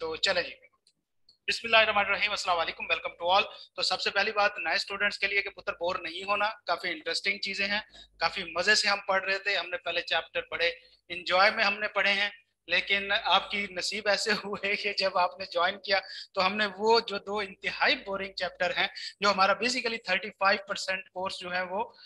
तो चले जी। अस्सलाम वालेकुम टू ऑल। तो सबसे पहली बात, नए स्टूडेंट्स के लिए कि पुत्र, बोर नहीं होना, काफ़ी इंटरेस्टिंग चीज़ें हैं, काफ़ी मज़े से हम पढ़ रहे थे, हमने पहले चैप्टर पढ़े इंजॉय में हमने पढ़े हैं, लेकिन आपकी नसीब ऐसे हुए कि जब आपने ज्वाइन किया तो हमने वो जो दो इंतहाई बोरिंग चैप्टर हैं, जो हमारा बेसिकली 35 परसेंट कोर्स जो है वो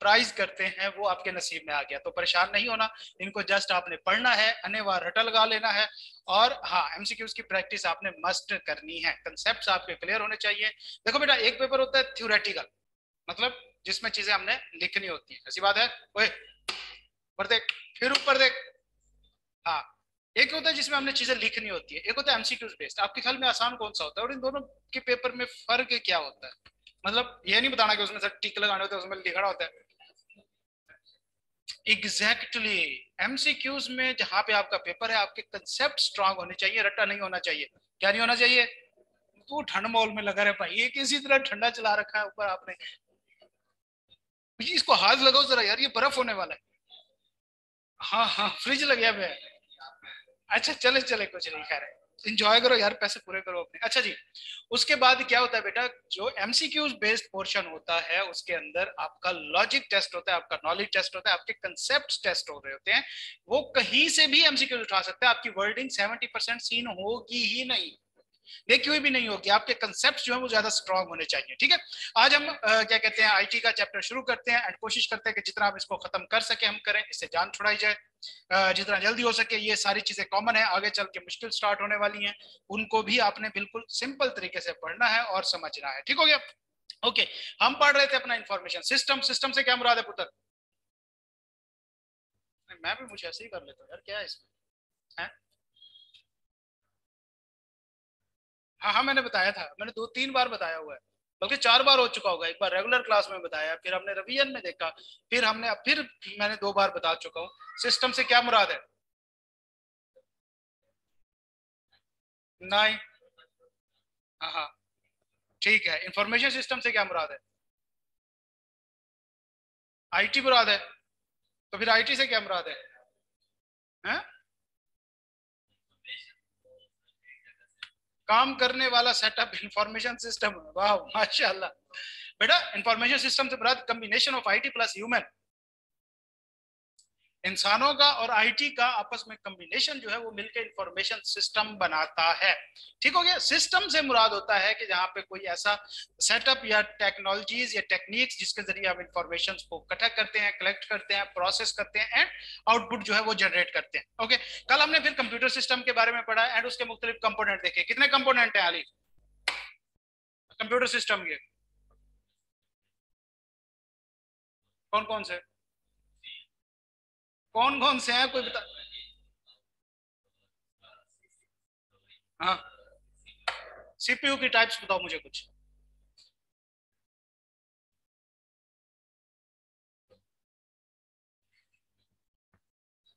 प्राइज करते हैं, वो आपके नसीब में आ गया। तो परेशान नहीं होना, इनको जस्ट आपने पढ़ना है अनेवार रटल लगा लेना है और हाँ एमसीक्यूज की प्रैक्टिस आपने मस्ट करनी है। कंसेप्ट आपके क्लियर होने चाहिए। देखो बेटा, एक पेपर होता है थ्योरेटिकल मतलब जिसमें चीज़ें हमने लिखनी होती है। ऐसी बात है? ऊपर देख, फिर ऊपर देख। हाँ एक होता है जिसमें हमने चीज़ें लिखनी होती है। एक होता है एमसीक्यूज बेस्ड आपके ख्याल में आसान कौन सा होता है और इन दोनों के पेपर में फ़र्क क्या होता है? मतलब ये नहीं बताना कि उसमें सर टिक लगाने होते हैं, उसमें लिखना होता है। एग्जैक्टली एमसीक्यूज में जहाँ पे आपका पेपर है, आपके कंसेप्ट स्ट्रांग होने चाहिए, रट्टा नहीं होना चाहिए। क्या नहीं होना चाहिए? तो ठंड मॉल में लगा रहे भाई। ये किसी तरह ठंडा चला रखा है ऊपर आपने। इसको हाथ लगाओ जरा यार, ये बर्फ़ होने वाला है। हाँ हाँ फ्रिज लगे हुए अच्छा चले चले, कुछ नहीं खैर इंजॉय करो यार पैसे पूरे करो अपने। अच्छा जी उसके बाद क्या होता है बेटा जो एमसीक्यूज बेस्ड पोर्शन होता है उसके अंदर आपका लॉजिक टेस्ट होता है आपका नॉलेज टेस्ट होता है आपके कंसेप्ट टेस्ट हो रहे होते हैं वो कहीं से भी एमसीक्यूज उठा सकते हैं। आपकी वर्डिंग सेवेंटी परसेंट सीन होगी ही नहीं। देखी हुई भी नहीं होगी आपके कंसेप्ट जो है वो ज़्यादा स्ट्रांग होने चाहिए ठीक है? आज हम आ, क्या कहते हैं आईटी का चैप्टर शुरू करते हैं एंड कोशिश करते हैं कि जितना आप इसको खत्म कर सके हम करें इससे जान छुड़ाई जाए। जितना जल्दी हो सके, ये सारी चीज़ें कॉमन है, आगे चल के मुश्किल स्टार्ट होने वाली हैं। उनको भी आपने बिल्कुल सिंपल तरीके से पढ़ना है और समझना है। ठीक हो गया? ओके हम पढ़ रहे थे अपना इंफॉर्मेशन सिस्टम सिस्टम से क्या मुराद है, पुत्र? मैं भी मुझे ऐसे ही कर लेता हूँ यार, क्या है इसमें? है? हाँ हाँ मैंने बताया था। मैंने दो तीन बार बताया हुआ है। बल्कि चार बार हो चुका होगा एक बार रेगुलर क्लास में बताया फिर हमने रिवीजन में देखा फिर हमने फिर मैंने दो बार बता चुका हूँ। सिस्टम से क्या मुराद है? नहीं हाँ। हाँ ठीक है। इंफॉर्मेशन सिस्टम से क्या मुराद है? आईटी मुराद है। तो फिर आईटी से क्या मुराद है, है? काम करने वाला सेटअप इंफॉर्मेशन सिस्टम वाह, माशाल्लाह। बेटा इंफॉर्मेशन सिस्टम से बड़ा combination of IT plus human इंसानों का और आईटी का आपस में कम्बिनेशन जो है वो मिलकर इंफॉर्मेशन सिस्टम बनाता है। ठीक हो गया? सिस्टम से मुराद होता है कि जहाँ पे कोई ऐसा सेटअप या टेक्नोलॉजीज़ या टेक्निक्स जिसके ज़रिए हम इंफॉर्मेशन को इकट्ठा करते हैं कलेक्ट करते हैं प्रोसेस करते हैं एंड आउटपुट जो है वो जनरेट करते हैं। ओके कल हमने फिर कंप्यूटर सिस्टम के बारे में पढ़ा एंड उसके मुख्तलिफ़ कंपोनेंट देखे। कितने कंपोनेंट है अली कंप्यूटर सिस्टम के। कौन कौन से? कौन कौन से हैं? कोई बता हाँ। सीपीयू की टाइप्स बताओ मुझे कुछ।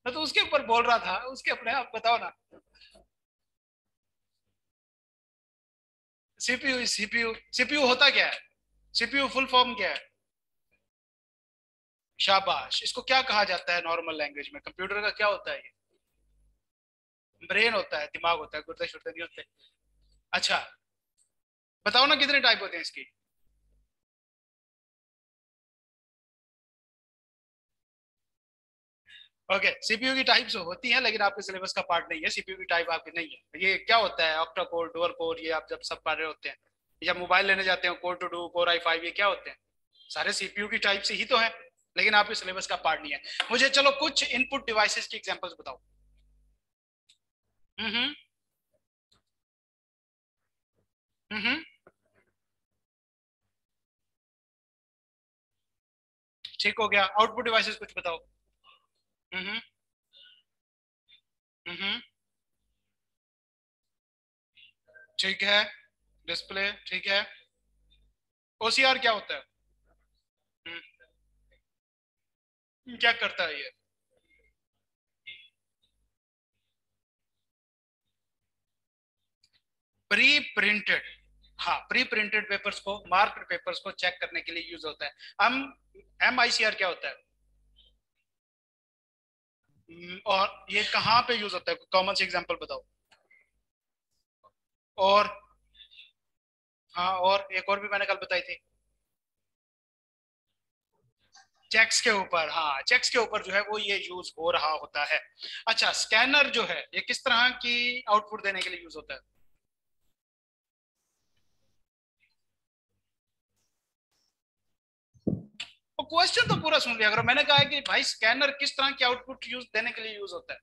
मैं तो उसके ऊपर बोल रहा था, उसके अपने आप बताओ ना। सीपीयू सीपीयू सीपीयू होता क्या है? सीपीयू फुल फॉर्म क्या है? शाबाश। इसको क्या कहा जाता है नॉर्मल लैंग्वेज में? कंप्यूटर का क्या होता है ये? ब्रेन होता है, दिमाग होता है, गुर्दे शुर्दे नहीं होते। अच्छा बताओ ना कितने टाइप होते हैं इसकी? ओके सीपीयू की टाइप्स होती है, लेकिन आपके सिलेबस का पार्ट नहीं है। सीपीयू की टाइप आपकी नहीं है। ये क्या होता है? ऑक्टा कोर डोर कोर ये आप जब सब पढ़ रहे होते हैं जब मोबाइल लेने जाते हैं core two duo core I five ये क्या होते हैं? सारे सीपीयू की टाइप से ही तो है। लेकिन आपके सिलेबस का पार्ट नहीं है। मुझे चलो कुछ इनपुट डिवाइसेस की एग्जांपल्स बताओ। हम्म हम्म ठीक हो गया। आउटपुट डिवाइसेस कुछ बताओ। हम्म हम्म ठीक है। डिस्प्ले ठीक है। ओसीआर क्या होता है? क्या करता है ये? प्री प्रिंटेड हाँ प्री प्रिंटेड पेपर्स को मार्क पेपर्स को चेक करने के लिए यूज़ होता है। हम एम क्या होता है? हम्म, और ये कहाँ पे यूज़ होता है? कॉमन से एग्जांपल बताओ। और हाँ और एक और भी मैंने कल बताई थी। चेक्स के ऊपर हाँ चेक्स के ऊपर जो है वो ये यूज़ हो रहा होता है। अच्छा स्कैनर जो है, ये किस तरह की आउटपुट देने के लिए यूज़ होता है? तो क्वेश्चन तो पूरा सुन लिया, अगर मैंने कहा है कि भाई स्कैनर किस तरह की आउटपुट यूज़ देने के लिए यूज़ होता है?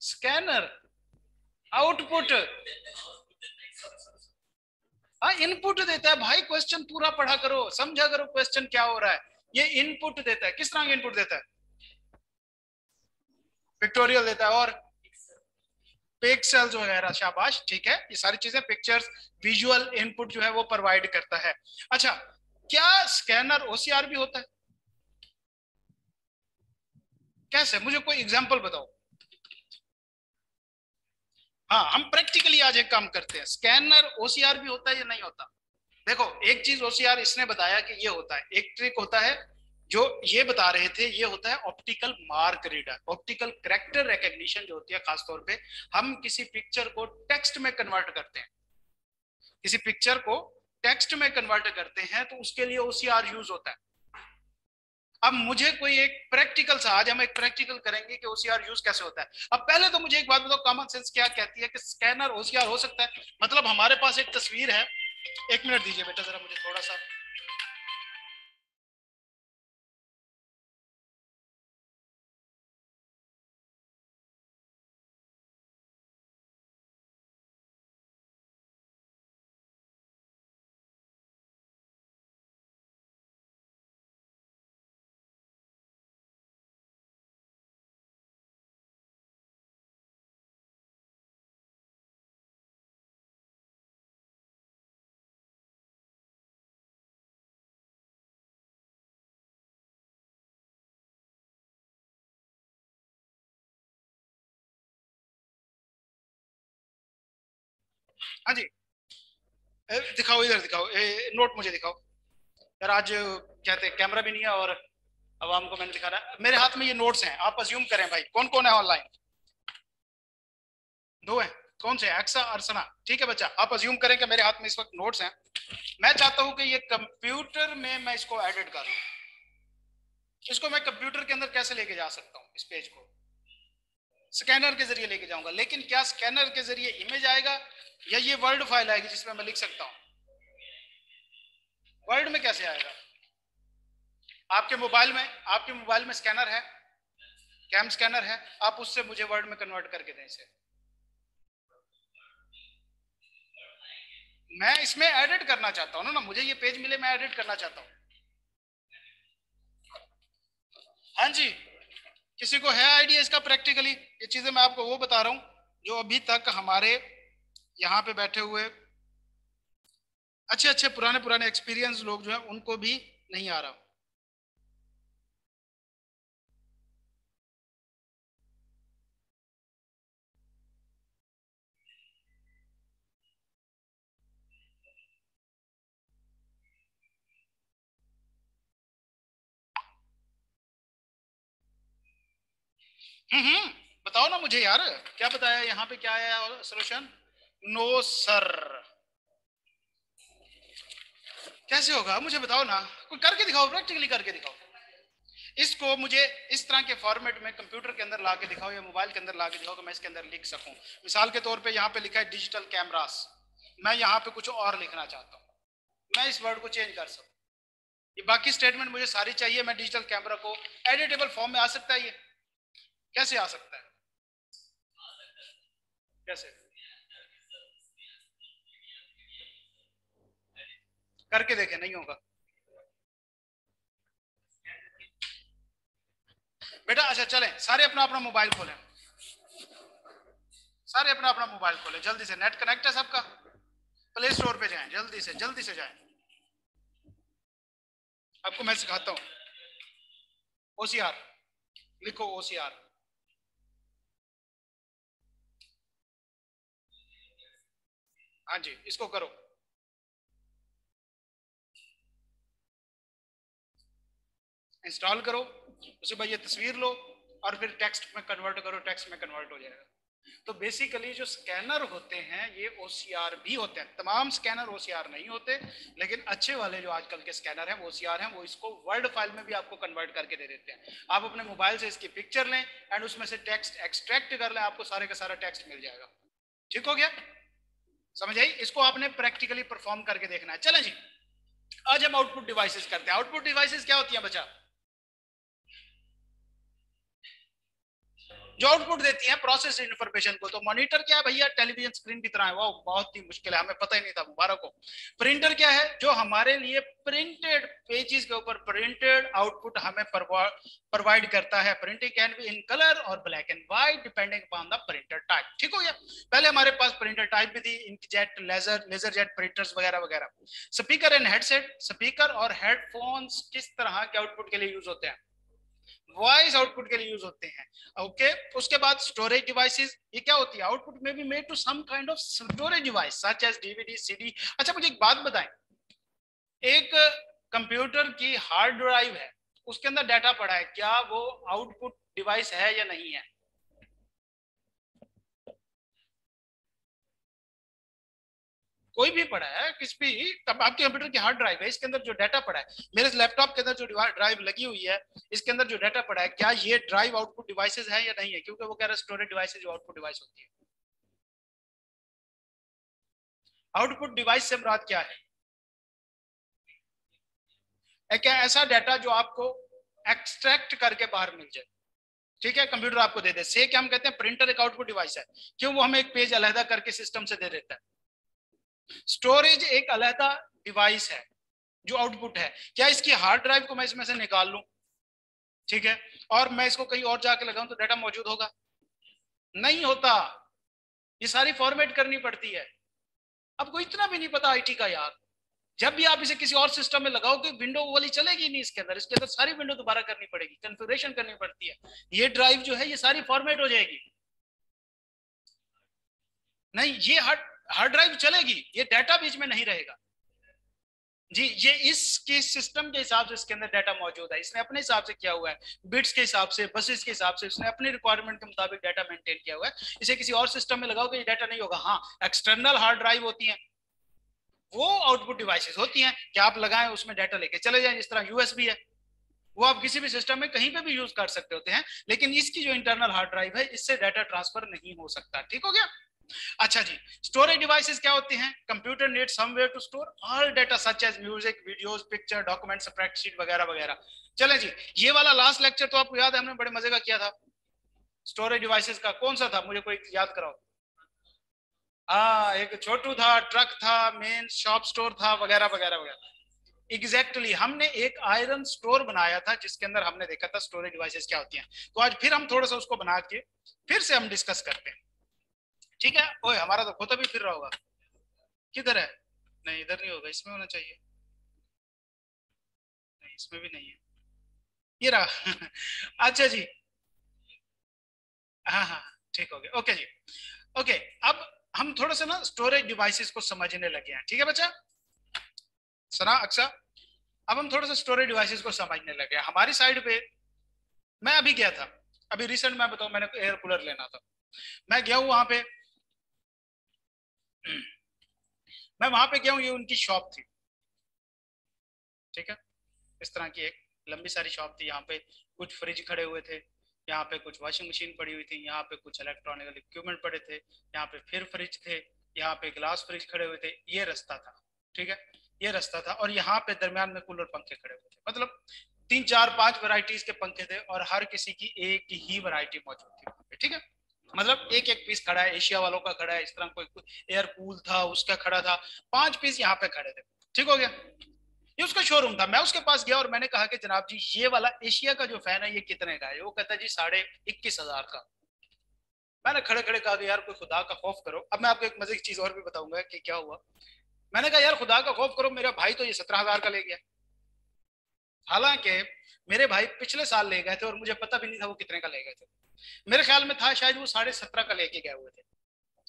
स्कैनर आउटपुट हाँ इनपुट देता है। भाई क्वेश्चन पूरा पढ़ा करो, समझा करो क्वेश्चन क्या हो रहा है। ये इनपुट देता है। किस तरह का इनपुट देता है? पिक्टोरियल देता है और पिक्सल्स वगैरह, शाबाश। ठीक है, ये सारी चीज़ें पिक्चर्स विजुअल इनपुट जो है वो प्रोवाइड करता है। अच्छा क्या स्कैनर ओसीआर भी होता है? कैसे? मुझे कोई एग्जांपल बताओ। हाँ हम प्रैक्टिकली आज एक काम करते हैं। स्कैनर ओसीआर भी होता है या नहीं होता? देखो, एक चीज़ ओसीआर इसने बताया कि ये होता है। एक ट्रिक होता है, जो ये बता रहे थे, ये होता है optical mark reader optical character recognition जो होती है, खासतौर पे, हम किसी पिक्चर को टेक्स्ट में कन्वर्ट करते हैं। किसी पिक्चर को टेक्स्ट में कन्वर्ट करते हैं तो उसके लिए ओसीआर यूज़ होता है। अब मुझे कोई एक प्रैक्टिकल सा, आज हम एक प्रैक्टिकल करेंगे कि ओसीआर यूज़ कैसे होता है। अब पहले तो मुझे एक बात बताओ कॉमन सेंस क्या कहती है कि स्कैनर ओसीआर हो सकता है? मतलब हमारे पास एक तस्वीर है। एक मिनट दीजिए बेटा, जरा मुझे थोड़ा सा हाँ जी। दिखाओ इधर दिखाओ। ए, नोट मुझे दिखाओ। यार आज कहते कैमरा भी नहीं है और आवाम को मैंने दिखा रहा मेरे हाथ में ये नोट्स हैं आप अज्यूम करें भाई। कौन कौन है ऑनलाइन दो है। कौन से? एक्सा अर्सना ठीक है बच्चा आप अज्यूम करें कि मेरे हाथ में इस वक्त नोट्स हैं। मैं चाहता हूँ कि ये कंप्यूटर में मैं इसको एडिट कर लू। इसको मैं कंप्यूटर के अंदर कैसे लेके जा सकता हूँ इस पेज को? स्कैनर के ज़रिए लेके जाऊँगा। लेकिन क्या स्कैनर के ज़रिए इमेज आएगा या ये वर्ड फ़ाइल आएगी जिसमें मैं लिख सकता हूँ? वर्ड में कैसे आएगा? आपके मोबाइल में, आपके मोबाइल में स्कैनर है कैम स्कैनर है, आप उससे मुझे वर्ड में कन्वर्ट करके दें इसे। मैं इसमें एडिट करना चाहता हूँ ना मुझे ये पेज मिले, मैं एडिट करना चाहता हूँ। हाँ जी। किसी को है आइडिया इसका प्रैक्टिकली ये चीज़ें मैं आपको वो बता रहा हूँ, जो अभी तक हमारे यहाँ पे बैठे हुए अच्छे अच्छे पुराने पुराने एक्सपीरियंस लोग जो है, उनको भी नहीं आ रहा। हम्म, बताओ ना मुझे यार क्या बताया यहाँ पे क्या है सोल्यूशन नो सर कैसे होगा? मुझे बताओ ना। कोई करके दिखाओ प्रैक्टिकली करके दिखाओ। इसको मुझे इस तरह के फॉर्मेट में कंप्यूटर के अंदर ला के दिखाओ या मोबाइल के अंदर ला के दिखाओ कि मैं इसके अंदर लिख सकूँ। मिसाल के तौर पे यहाँ पे लिखा है डिजिटल कैमरास मैं यहाँ पे कुछ और लिखना चाहता हूँ। मैं इस वर्ड को चेंज कर सकूँ। ये बाकी स्टेटमेंट मुझे सारी चाहिए मैं डिजिटल कैमरा को एडिटेबल फॉर्म में आ सकता है ये। कैसे आ सकता है? कैसे? करके देखे, नहीं होगा। बेटा अच्छा चलें। सारे अपना अपना मोबाइल खोलें। सारे अपना अपना मोबाइल खोलें। जल्दी से नेट कनेक्ट है सबका। प्ले स्टोर पे जाएँ। जल्दी से जल्दी से जाएँ। आपको मैं सिखाता हूँ। ओसीआर। लिखो ओसीआर। हाँ जी, इसको करो। इंस्टॉल करो उसके बाद ये तस्वीर लो और फिर टेक्स्ट में कन्वर्ट करो टेक्स्ट में कन्वर्ट हो जाएगा। तो बेसिकली जो स्कैनर होते हैं, ये ओसीआर भी होते हैं। तमाम स्कैनर ओसीआर नहीं होते, लेकिन अच्छे वाले जो आजकल के स्कैनर हैं ओसीआर हैं, वो इसको वर्ड फ़ाइल में भी आपको कन्वर्ट करके दे देते हैं। आप अपने मोबाइल से इसकी पिक्चर लें एंड उसमें से टेक्स्ट एक्सट्रैक्ट कर लें, आपको सारे का सारा टेक्स्ट मिल जाएगा। ठीक हो गया? समझ आई इसको आपने प्रैक्टिकली परफॉर्म करके देखना है। चले जी। आज हम आउटपुट डिवाइसेस करते हैं। आउटपुट डिवाइसेस क्या होती है बच्चा? जो आउटपुट देती है प्रोसेस इन्फॉर्मेशन को तो मॉनिटर क्या है भैया? टेलीविज़न स्क्रीन की तरह है। वो बहुत ही मुश्किल है। हमें पता ही नहीं था मुबारक को प्रिंटर क्या है? जो हमारे लिए प्रिंटेड पेजेस के ऊपर प्रिंटेड आउटपुट हमें प्रोवाइड करता है। Printing can be in colour और black and white depending upon the printer type ठीक हो गया? पहले हमारे पास प्रिंटर टाइप भी थी inkjet laser laser jet printers वगैरह वगैरह। स्पीकर एंड हेडसेट स्पीकर और हेडफोन्स किस तरह के आउटपुट के लिए यूज़ होते हैं? वॉइस आउटपुट के लिए यूज़ होते हैं। Okay okay? उसके बाद स्टोरेज डिवाइसेस ये क्या होती है? आउटपुट में भी made to some kind of storage device such as DVD CD अच्छा मुझे एक बात बताएँ। एक कंप्यूटर की हार्ड ड्राइव है, उसके अंदर डाटा पड़ा है, क्या वो आउटपुट डिवाइस है या नहीं है? कोई भी पड़ा है, किस भी, तब आपके कंप्यूटर की हार्ड ड्राइव है, इसके अंदर जो डाटा पड़ा है, मेरे लैपटॉप के अंदर जो ड्राइव लगी हुई है, इसके अंदर जो डाटा पड़ा है, क्या ये ड्राइव आउटपुट डिवाइसेज है या नहीं है? क्योंकि वो कह रहा है स्टोरेज डिवाइसेज आउटपुट डिवाइस होती है। आउटपुट डिवाइस से मुराद क्या है? क्या ऐसा डाटा जो आपको एक्सट्रैक्ट करके बाहर मिल जाए। ठीक है कंप्यूटर आपको दे दे। से क्या हम कहते हैं प्रिंटर एक आउटपुट डिवाइस है। क्यों वो हमें एक पेज अलहदा करके सिस्टम से दे देता है? स्टोरेज एक अलहदा डिवाइस है, जो आउटपुट है। क्या इसकी हार्ड ड्राइव को मैं इसमें से निकाल लू? ठीक है? और मैं इसको कहीं और जाके लगाऊँ तो डाटा मौजूद होगा? नहीं होता। ये सारी फॉर्मेट करनी पड़ती है। अब कोई इतना भी नहीं पता आईटी का यार। जब भी आप इसे किसी और सिस्टम में लगाओ लगाओगे विंडो वाली चलेगी नहीं इसके अंदर। इसके अंदर सारी विंडो दोबारा करनी पड़ेगी। कंफिग्रेशन करनी पड़ती है। ये ड्राइव जो है, ये सारी फॉर्मेट हो जाएगी। नहीं, ये हार्ड हार्ड ड्राइव चलेगी, ये डाटा बीच में नहीं रहेगा। जी, ये इसके सिस्टम के हिसाब से इसके अंदर डाटा मौजूद है। इसने अपने हिसाब से किया हुआ है, बिट्स के हिसाब से, बसेस के हिसाब से, इसने अपनी रिक्वायरमेंट के मुताबिक डाटा मेंटेन किया हुआ है। इसे किसी और सिस्टम में लगाओगे, ये डाटा नहीं होगा। हाँ एक्सटर्नल हार्ड ड्राइव होती है। वो आउटपुट डिवाइसेस होती हैं कि आप लगाएँ, उसमें डाटा लेके चले जाएँ, जिस तरह यूएसबी है। वो आप किसी भी सिस्टम में कहीं पे भी यूज़ कर सकते होते हैं, लेकिन इसकी जो इंटरनल हार्ड ड्राइव है, इससे डाटा ट्रांसफ़र नहीं हो सकता। ठीक हो गया? अच्छा जी स्टोरेज डिवाइसेस क्या होते हैं? Computer need somewhere to store all data such as music videos picture document spreadsheet वगैरह वगैरह। चलें जी ये वाला लास्ट लेक्चर तो आपको याद है हमने बड़े मज़े का किया था। स्टोरेज डिवाइसेस का कौन सा था? मुझे कोई याद कराओ। हाँ एक छोटू था ट्रक था मेन शॉप स्टोर था वगैरह वगैरह वगैरह। एग्जैक्टली exactly, हमने एक आयरन स्टोर बनाया था जिसके अंदर हमने देखा था स्टोरेज डिवाइसेस क्या होती हैं। तो आज फिर हम थोड़ा सा उसको बना के फिर से हम डिस्कस करते हैं। ठीक है? ओए, हमारा तो खोता भी फिर रहा होगा। किधर है? नहीं, इधर नहीं होगा, इसमें होना चाहिए। नहीं, इसमें भी नहीं है। ये रहा। अच्छा जी। हाँ हाँ ठीक हो गया। ओके जी। ओके, अब हम थोड़ा सा ना स्टोरेज डिवाइसेस को समझने लगे हैं। ठीक है बच्चा? सना अक्सर अब हम थोड़ा सा स्टोरेज डिवाइसेस को समझने लगे हमारी साइड पे मैं अभी गया था। अभी रिसेंट मैं बताऊँ, मैंने एयर कूलर लेना था। मैं गया हूँ वहाँ पे। मैं वहाँ पे गया हूँ, ये उनकी शॉप थी। ठीक है? इस तरह की एक लंबी सारी शॉप थी। यहाँ पे कुछ फ्रिज खड़े हुए थे, यहाँ पे कुछ वॉशिंग मशीन पड़ी हुई थी, यहाँ पे कुछ इलेक्ट्रॉनिकल इक्विपमेंट पड़े थे, यहाँ पे फिर फ्रिज थे, यहाँ पे ग्लास फ्रिज खड़े हुए थे। ये रास्ता था, ठीक है? ये रास्ता था और यहाँ पे दरमियान में कूलर पंखे खड़े हुए थे। मतलब तीन, चार, पाँच वैरायटीज के पंखे थे और हर किसी की एक ही वैरायटी मौजूद थी ठीक है? मतलब एक एक पीस खड़ा है एशिया वालों का खड़ा है, इस तरह कोई एयर पूल था, उसका खड़ा था, पाँच पीस यहाँ पे खड़े थे। ठीक हो गया? ये उसका शोरूम था। मैं उसके पास गया और मैंने कहा कि जनाब जी, ये वाला एशिया का जो फ़ैन है, ये कितने का है? वो कहता है, जी, साढ़े इक्कीस हज़ार का। मैंने खड़े खड़े कहा यार, कोई खुदा का खौफ करो। अब मैं आपको एक मज़े की चीज़ और भी बताऊँगा कि क्या हुआ। मैंने कहा, यार, खुदा का खौफ करो, मेरा भाई तो ये सत्रह हज़ार का ले गया। हालाँकि मेरे भाई पिछले साल ले गए थे और मुझे पता भी नहीं था वो कितने का ले गए थे। मेरे ख्याल में था शायद वो साढ़े सत्रह का लेके गए हुए थे।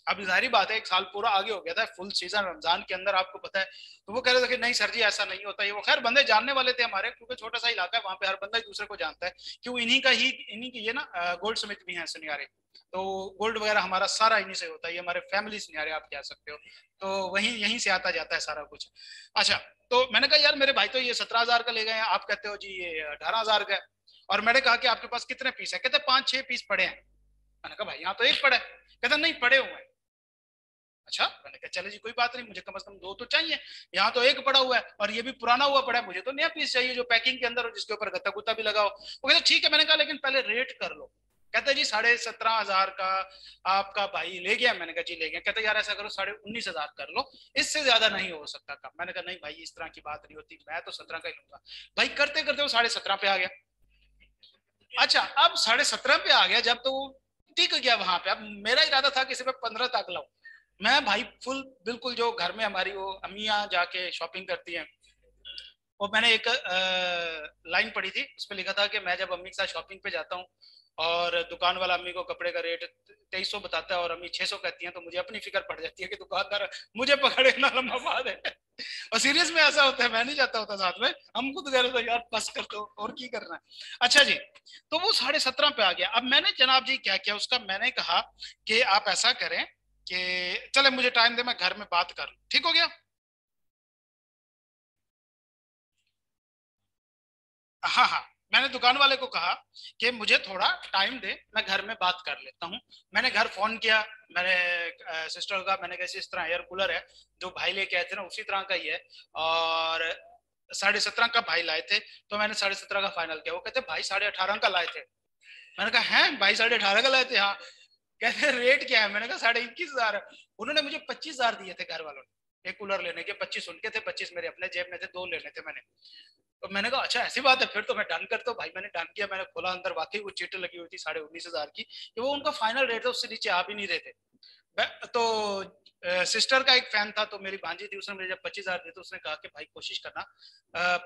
अब ज़ाहिर बात है, एक साल पूरा आगे हो गया था फुल सीज़न रमज़ान के अंदर आपको पता है तो वो कह रहे थे कि नहीं सर जी, ऐसा नहीं होता। है वो खैर बंदे जानने वाले थे हमारे, क्योंकि छोटा सा इलाका है, वहाँ पे हर बंदा एक दूसरे को जानता है कि वो इन्हीं का ही, इन्हीं की ये ना गोल्ड समित भी है सुनियारे। तो गोल्ड वगैरह हमारा सारा इन्हीं से होता है, ये हमारे फैमिली सिनारे आप कह सकते हो। तो वही, यहीं से आता जाता है सारा कुछ। अच्छा तो मैंने कहा, यार मेरे भाई तो ये सत्रह हज़ार का ले गए हैं, आप कहते हो जी, ये अठारह हज़ार का और मैंने कहा कि आपके पास कितने पीस है? कहते, पाँच, छह पीस पड़े हैं। मैंने कहा, भाई, यहाँ तो एक पड़ा कहते, नहीं, पड़े हुए हैं। अच्छा मैंने कहा, चले जी, कोई बात नहीं, मुझे कम से कम दो तो चाहिए। यहाँ तो एक पड़ा हुआ है और ये भी पुराना हुआ पड़ा है, मुझे तो नया पीस चाहिए जो पैकिंग के अंदर हो, जिसके ऊपर गत्ता गुत्ता भी लगाओ वो कहते, ठीक है, मैंने कहा, लेकिन पहले रेट कर लो। कहते, जी, साढ़े सत्रह हज़ार का आपका भाई ले गया। मैंने कहा, जी, ले गया। कहते, यार, ऐसा करो, साढ़े उन्नीस हज़ार कर लो। इससे ज़्यादा नहीं हो सकता कम। मैंने कहा, नहीं भाई, इस तरह की बात नहीं होती, मैं तो सत्रह का ही लूँगा। भाई करते करते वो साढ़े सत्रह पे आ गया। अच्छा अब साढ़े सत्रह पे आ गया, जब तो टिक गया वहाँ पे। अब मेरा इरादा था कि सिर्फ़ पंद्रह तक लाऊ। मैं भाई फुल, बिल्कुल जो घर में हमारी वो अमिया जाके शॉपिंग करती हैं और मैंने एक लाइन पढ़ी थी उस पर लिखा था कि मैं जब अम्मी के साथ शॉपिंग पे जाता हूँ और दुकान वाला अम्मी को कपड़े का रेट तेईस सौ बताता है और अम्मी छह सौ कहती है तो मुझे अपनी फ़िक्र पड़ जाती है कि दुकानदार मुझे पकड़े ना लंबा बाद है और सीरियस में ऐसा होता है, मैं नहीं जाता होता साथ में, हम खुद कह रहे यार, बस कर दो, और की करना है? अच्छा जी तो वो साढ़े सत्रह पे आ गया। अब मैंने जनाब जी क्या किया, उसका मैंने कहा कि आप ऐसा करें कि, चले, मुझे टाइम दे, मैं घर में बात कर लू। ठीक हो गया? हाँ हाँ। मैंने दुकान वाले को कहा कि मुझे थोड़ा टाइम दे, मैं घर में बात कर लेता हूँ। मैंने घर फ़ोन किया, मैंने सिस्टर का, मैंने कैसे इस तरह एयर कूलर है, जो भाई लेके आए थे ना, उसी तरह का ही है। और साढ़े सत्रह का भाई लाए थे तो मैंने साढ़े सत्रह का फाइनल किया। वो कहते, भाई, साढ़े अठारह का लाए थे। मैंने कहा, है? भाई, साढ़े अठारह का लाए थे हाँ। कहते रेट क्या है? मैंने कहा, साढ़े इक्कीस हज़ार उन्होंने मुझे पच्चीस हज़ार दिए थे घर वालों ने एक कूलर लेने के, पच्चीस उनके थे, पच्चीस मेरे अपने जेब में थे, दो लेने थे मैंने। तो मैंने कहा अच्छा ऐसी बात है, फिर तो मैं डन करता हूँ। भाई, मैंने डन किया, मैंने खोला अंदर, वाकई वो चिट लगी हुई थी साढ़े उन्नीस हज़ार की, कि वो उनका फाइनल रेट था, उससे नीचे आ भी नहीं रहे थे तो सिस्टर का एक फ़ैन था तो मेरी भांजी थी, उसने मुझे जब पच्चीस हज़ार दिए तो उसने कहा कि, भाई, कोशिश करना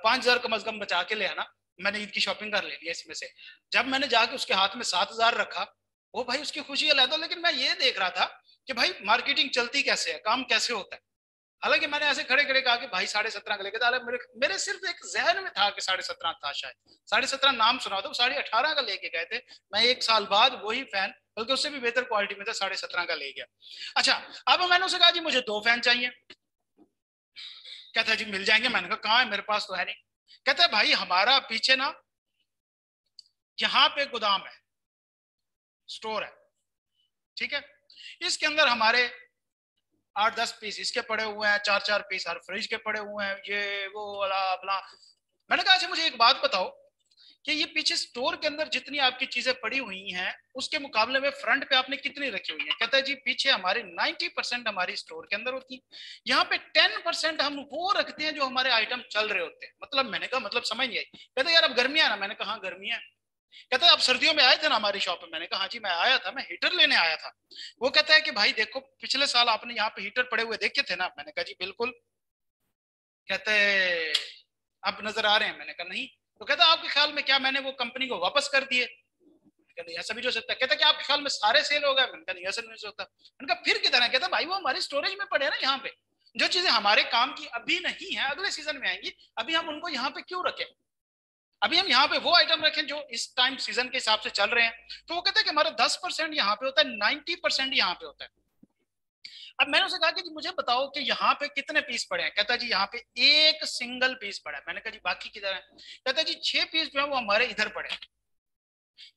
पाँच हज़ार कम अज कम बचा के ले आना, मैंने ईद की शॉपिंग कर ले लिया इसमें से। जब मैंने जाके उसके हाथ में सात हज़ार रखा, वो भाई उसकी खुशी अलग लेकिन मैं ये देख रहा था कि भाई मार्केटिंग चलती कैसे है, काम कैसे होता है? हालाँकि मैंने ऐसे खड़े खड़े कहा कि भाई साढ़े सत्रह का लेके मेरे मेरे सिर्फ़ एक जहन में था कि साढ़े सत्रह था शायद। साढ़े सत्रह नाम सुना था साढ़े अठारह का लेके गए थे। मैं एक साल बाद वही फ़ैन बल्कि उससे भी बेहतर क्वालिटी में था, साढ़े सत्रह का ले गया। अच्छा अब मैंने उसे कहा, जी, मुझे दो फ़ैन चाहिए। कहता जी, मिल जाएँगे? मैंने कहा कहा है? मेरे पास तो है नहीं। कहता है, भाई, हमारा पीछे ना, यहाँ पे गोदाम है, स्टोर है, ठीक है? इसके अंदर हमारे आठ दस पीस इसके पड़े हुए हैं चार चार पीस हर फ्रिज के पड़े हुए हैं ये वो वाला अपना। मैंने कहा अच्छा मुझे एक बात बताओ कि ये पीछे स्टोर के अंदर जितनी आपकी चीज़ें पड़ी हुई हैं उसके मुकाबले में फ्रंट पे आपने कितनी रखी हुई है? कहता है जी पीछे हमारे 90 परसेंट हमारी स्टोर के अंदर होती है। यहाँ पे 10 परसेंट हम वो रखते हैं जो हमारे आइटम चल रहे होते हैं। मतलब मैंने कहा मतलब समझ नहीं आई। कहते यार अब गर्मियाँ ना मैंने कहा हाँ, गर्मियाँ कहता है, आप सर्दियों में आए थे ना हमारी शॉप में मैंने कहा हाँ जी, मैं आया था, मैं हीटर लेने आया था। वो कहता है कि, भाई, देखो, पिछले साल आपने यहाँ पे हीटर पड़े हुए देखे थे ना? मैंने कहा, जी, बिल्कुल। कहते अब नज़र आ रहे हैं? मैंने कहा, नहीं। तो कहता आपके ख्याल में क्या मैंने वो कंपनी को वापस कर दिए? ऐसा भी जो सकता कहता कि, आपके ख्याल में सारे सेल हो गए? ऐसा नहीं सकता। फिर है? कहता भाई, वो हमारी स्टोरेज में पड़े ना यहाँ पे। जो चीज़ें हमारे काम की अभी नहीं है, अगले सीज़न में आएँगी, अभी हम उनको यहाँ पे क्यों रखें? अभी हम यहाँ पे वो आइटम रखें जो इस टाइम सीज़न के हिसाब से चल रहे हैं। तो वो कहते हैं कि हमारा दस परसेंट यहाँ पे होता है नाइनटी परसेंट यहाँ पे होता है। अब मैंने उसे कहा कि मुझे बताओ कि यहाँ पे कितने पीस पड़े हैं? कहता जी यहाँ पे एक सिंगल पीस पड़ा है। मैंने कहा, जी बाकी किधर है? कहता जी छह पीस जो है वो हमारे इधर पड़े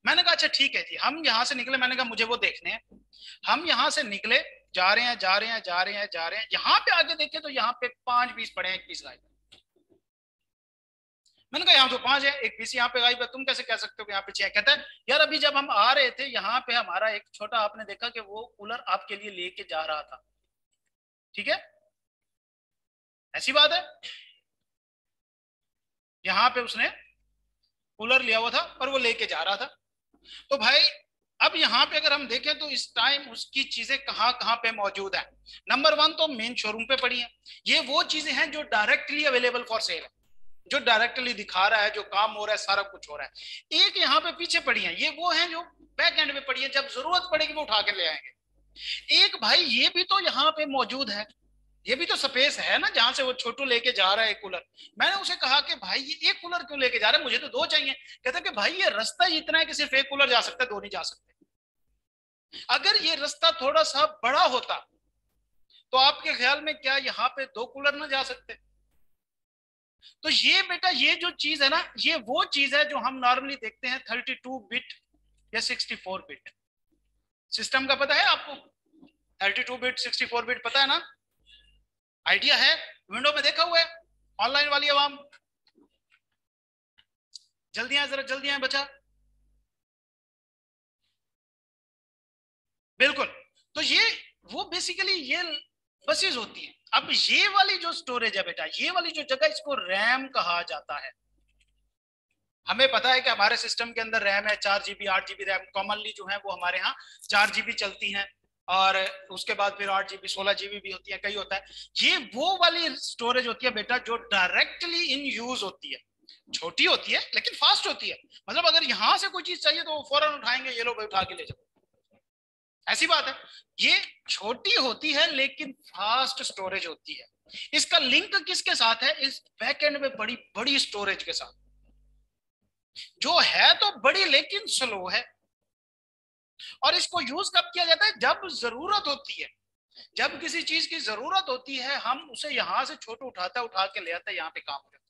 मैंने कहा अच्छा ठीक है जी, हम यहाँ से निकले। मैंने कहा, मुझे वो देखने हैं। हम यहाँ से निकले, जा रहे हैं, जा रहे हैं, जा रहे हैं, जा रहे हैं। यहाँ पे आगे देखे तो यहाँ पे पाँच पीस पड़े हैं एक पीस गायब मैंने कहा, यहाँ तो पाँच है, एक पीस यहाँ पे गायब है, तुम कैसे कह सकते हो यहाँ पे छह कहता है, यार, अभी जब हम आ रहे थे, यहाँ पे हमारा एक छोटा, आपने देखा कि वो कूलर आपके लिए लेके जा रहा था। ठीक है? ऐसी बात है? यहाँ पे उसने कूलर लिया हुआ था और वो लेके जा रहा था। तो भाई, अब यहाँ पे अगर हम देखें तो इस टाइम उसकी चीज़ें कहाँ कहाँ पे मौजूद है? नंबर वन तो मेन शोरूम पे पड़ी है। ये वो चीज़ें हैं जो डायरेक्टली अवेलेबल फॉर सेल है। जो डायरेक्टली दिखा रहा है, जो काम हो रहा है, सारा कुछ हो रहा है। एक यहाँ पे पीछे पड़ी है, ये वो है जो बैक एंड में पड़ी है, जब ज़रूरत पड़ेगी वो उठा के ले आएँगे। एक भाई ये भी तो यहाँ पे मौजूद है, ये भी तो स्पेस है ना, जहाँ से वो छोटू लेके जा रहा है कूलर मैंने उसे कहा कि भाई, ये एक कूलर क्यों लेके जा रहा है? मुझे तो दो चाहिए। कहते कि भाई, ये रास्ता ही इतना है कि सिर्फ़ एक कूलर जा सकता है, दो नहीं जा सकते। अगर ये रास्ता थोड़ा सा बड़ा होता तो आपके ख्याल में क्या यहाँ पे दो कूलर ना जा सकते? तो ये बेटा, ये जो चीज़ है ना, ये वो चीज़ है जो हम नॉर्मली देखते हैं 32 बिट या 64 बिट सिस्टम का पता है आपको? 32 बिट 64 बिट पता है ना? आइडिया है? विंडो में देखा हुआ है? ऑनलाइन वाली आवाम। जल्दी आए, जरा जल्दी आए, बचा। बिल्कुल। तो ये, वो बेसिकली ये बसेज होती है। अब ये वाली जो स्टोरेज है बेटा, ये वाली जो जगह, इसको रैम कहा जाता है। हमें पता है कि हमारे सिस्टम के अंदर रैम है, चार जीबी आठ जीबी रैम कॉमनली जो है वो हमारे यहाँ चार जीबी चलती हैं और उसके बाद फिर आठ जीबी सोलह जीबी भी होती है, कई होता है। ये वो वाली स्टोरेज होती है बेटा जो डायरेक्टली इन यूज़ होती है। छोटी होती है, लेकिन फास्ट होती है। मतलब अगर यहाँ से कोई चीज़ चाहिए तो वो फ़ौरन उठाएँगे, ये लोग उठा के ले जाओ ऐसी बात है। ये छोटी होती है, लेकिन फास्ट स्टोरेज होती है। इसका लिंक किसके साथ है? इस बैकएंड में बड़ी बड़ी स्टोरेज के साथ। जो है तो बड़ी, लेकिन स्लो है। और इसको यूज़ कब किया जाता है? जब ज़रूरत होती है। जब किसी चीज़ की ज़रूरत होती है, हम उसे यहाँ से छोटू उठाते, उठा के ले आते हैं यहाँ पे काम करते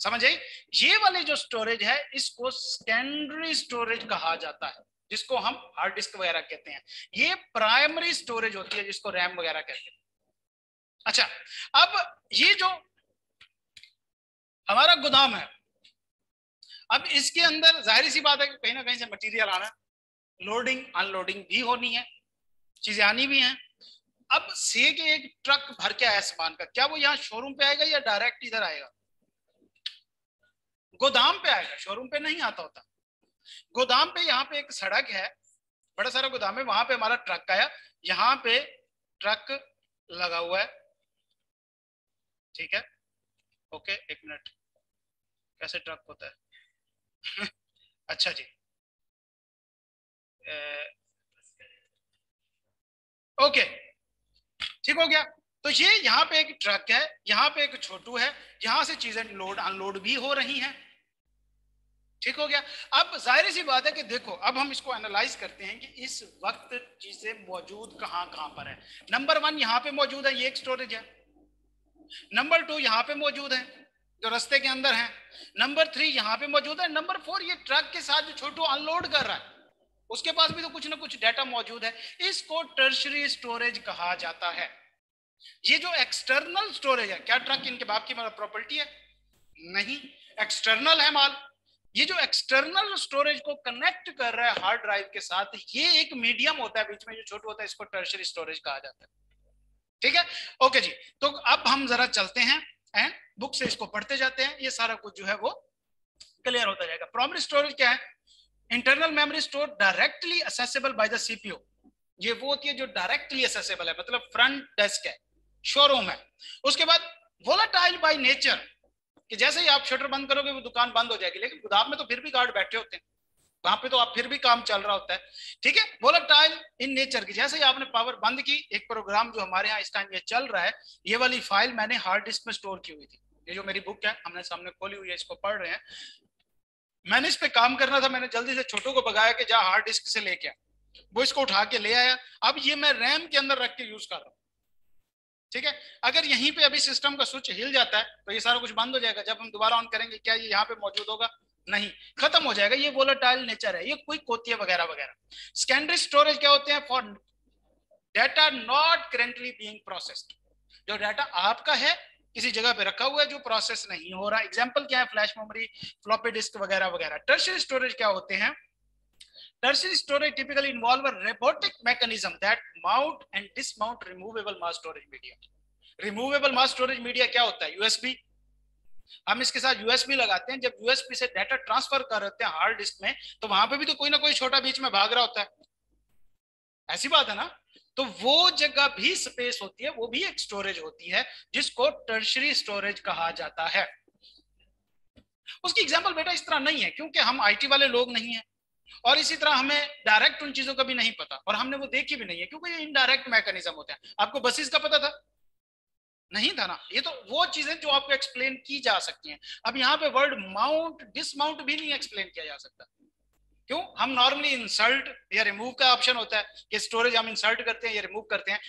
समझ? आई ये वाली जो स्टोरेज है, इसको सेकेंडरी स्टोरेज कहा जाता है। जिसको हम हार्ड डिस्क वगैरह कहते हैं। ये प्राइमरी स्टोरेज होती है जिसको रैम वगैरह कहते हैं। अच्छा अब ये जो हमारा गोदाम है, अब इसके अंदर ज़ाहिर सी बात है कि कहीं ना कहीं से मटेरियल आना लोडिंग अनलोडिंग भी होनी है, चीज़ें आनी भी हैं। अब से के एक ट्रक भर के आया सामान का, क्या वो यहाँ शोरूम पे आएगा या डायरेक्ट इधर आएगा? गोदाम पे आएगा शोरूम पे नहीं आता होता। गोदाम पे यहाँ पे एक सड़क है, बड़ा सारा गोदाम है, वहाँ पे हमारा ट्रक आया, यहाँ पे ट्रक लगा हुआ है। ठीक है? ओके, एक मिनट। कैसे ट्रक होता है? अच्छा जी। ओके। ठीक हो गया। तो ये यहाँ पे एक ट्रक है, यहाँ पे एक छोटू है, यहाँ से चीज़ें लोड, अनलोड भी हो रही हैं। ठीक हो गया? अब ज़ाहिर सी बात है कि देखो, अब हम इसको एनालाइज करते हैं कि इस वक्त चीज़ें मौजूद कहाँ कहाँ पर है। नंबर वन यहाँ पे मौजूद है, ये एक स्टोरेज है। नंबर टू यहाँ पे मौजूद है, जो रस्ते के अंदर है। नंबर थ्री यहाँ पे मौजूद है। नंबर फोर ये ट्रक के साथ जो छोटू अनलोड कर रहा है, उसके पास भी तो कुछ ना कुछ डाटा मौजूद है। इसको टर्शरी स्टोरेज कहा जाता है। ये जो एक्सटर्नल स्टोरेज है, क्या ट्रक इनके बाप की मतलब प्रॉपर्टी है? नहीं एक्सटर्नल है माल। ये जो एक्सटर्नल स्टोरेज को कनेक्ट कर रहा है हार्ड ड्राइव के साथ, ये एक मीडियम होता है, बीच में जो छोटा होता है, इसको टर्शरी स्टोरेज कहा जाता है। ठीक है? ओके जी तो अब हम जरा चलते हैं एंड बुक से इसको पढ़ते जाते हैं। ये सारा कुछ जो है वो क्लियर होता जाएगा। प्राइमरी स्टोरेज क्या है? Internal memory store directly accessible by the CPU ये वो होती है जो डायरेक्टली असेसेबल है मतलब फ्रंट डेस्क है शोरूम है। उसके बाद वोलाटाइल बाय नेचर कि जैसे ही आप शटर बंद करोगे, वो दुकान बंद हो जाएगी। लेकिन गोदाम में तो फिर भी गार्ड बैठे होते हैं। वहाँ पे तो आप फिर भी काम चल रहा होता है। ठीक है? वोलाटाइल इन नेचर की। जैसे ही आपने पावर बंद की, एक प्रोग्राम जो हमारे यहाँ इस टाइम ये चल रहा है, ये वाली फ़ाइल मैंने हार्ड डिस्क में स्टोर की हुई थी। ये जो मेरी बुक है, हमने सामने खोली हुई है, इसको पढ़ रहे हैं। मैंने इस पे काम करना था, मैंने जल्दी से छोटों को बगाया कि जा हार्ड डिस्क से लेके आ। वो इसको उठा के ले आया। अब ये मैं रैम के अंदर रख के यूज़ कर रहा हूँ। ठीक है? अगर यहीं पे अभी सिस्टम का स्विच हिल जाता है तो ये सारा कुछ बंद हो जाएगा। जब हम दोबारा ऑन करेंगे, क्या ये यहाँ पे मौजूद होगा? नहीं। खत्म हो जाएगा। ये वोलाटाइल नेचर है। ये कोई कोतिया वगैरह वगैरह। सेकेंडरी स्टोरेज क्या होते हैं? For data not currently being processed जो डाटा आपका है, किसी जगह पे रखा हुआ है, जो प्रोसेस नहीं हो रहा। एग्ज़ाम्पल क्या है? फ्लैश मेमोरी फ्लॉपी डिस्क वगैरह वगैरह। टर्शरी स्टोरेज क्या होते हैं? Tertiary storage typically involve a robotic mechanism that mount and dismount removable mass storage media. Removable mass storage media क्या होता है? USB हम इसके साथ यूएसबी लगाते हैं। जब यूएसबी से डाटा ट्रांसफ़र कर रहे हैं हार्ड डिस्क में तो वहाँ पे भी तो कोई ना कोई छोटा बीच में भाग रहा होता है। ऐसी बात है ना? तो वो जगह भी स्पेस होती है, वो भी एक स्टोरेज होती है, जिसको टर्शरी स्टोरेज कहा जाता है। उसकी एग्जांपल बेटा इस तरह नहीं है, क्योंकि हम आईटी वाले लोग नहीं है। और इसी तरह हमें डायरेक्ट उन चीज़ों का भी नहीं पता, और हमने वो देखी भी नहीं है, क्योंकि ये इनडायरेक्ट मैकेनिज्म होते हैं। आपको बसेस का पता था? नहीं था ना? ये तो वो चीज़ें जो आपको एक्सप्लेन की जा सकती हैं। अब यहाँ पे वर्ड माउंट डिसमाउंट भी नहीं एक्सप्लेन किया जा सकता। क्यों? हम नॉर्मली इंसल्ट या रिमूव का ऑप्शन होता है कि स्टोरेज हम इंसर्ट करते हैं या रिमूव करते हैं।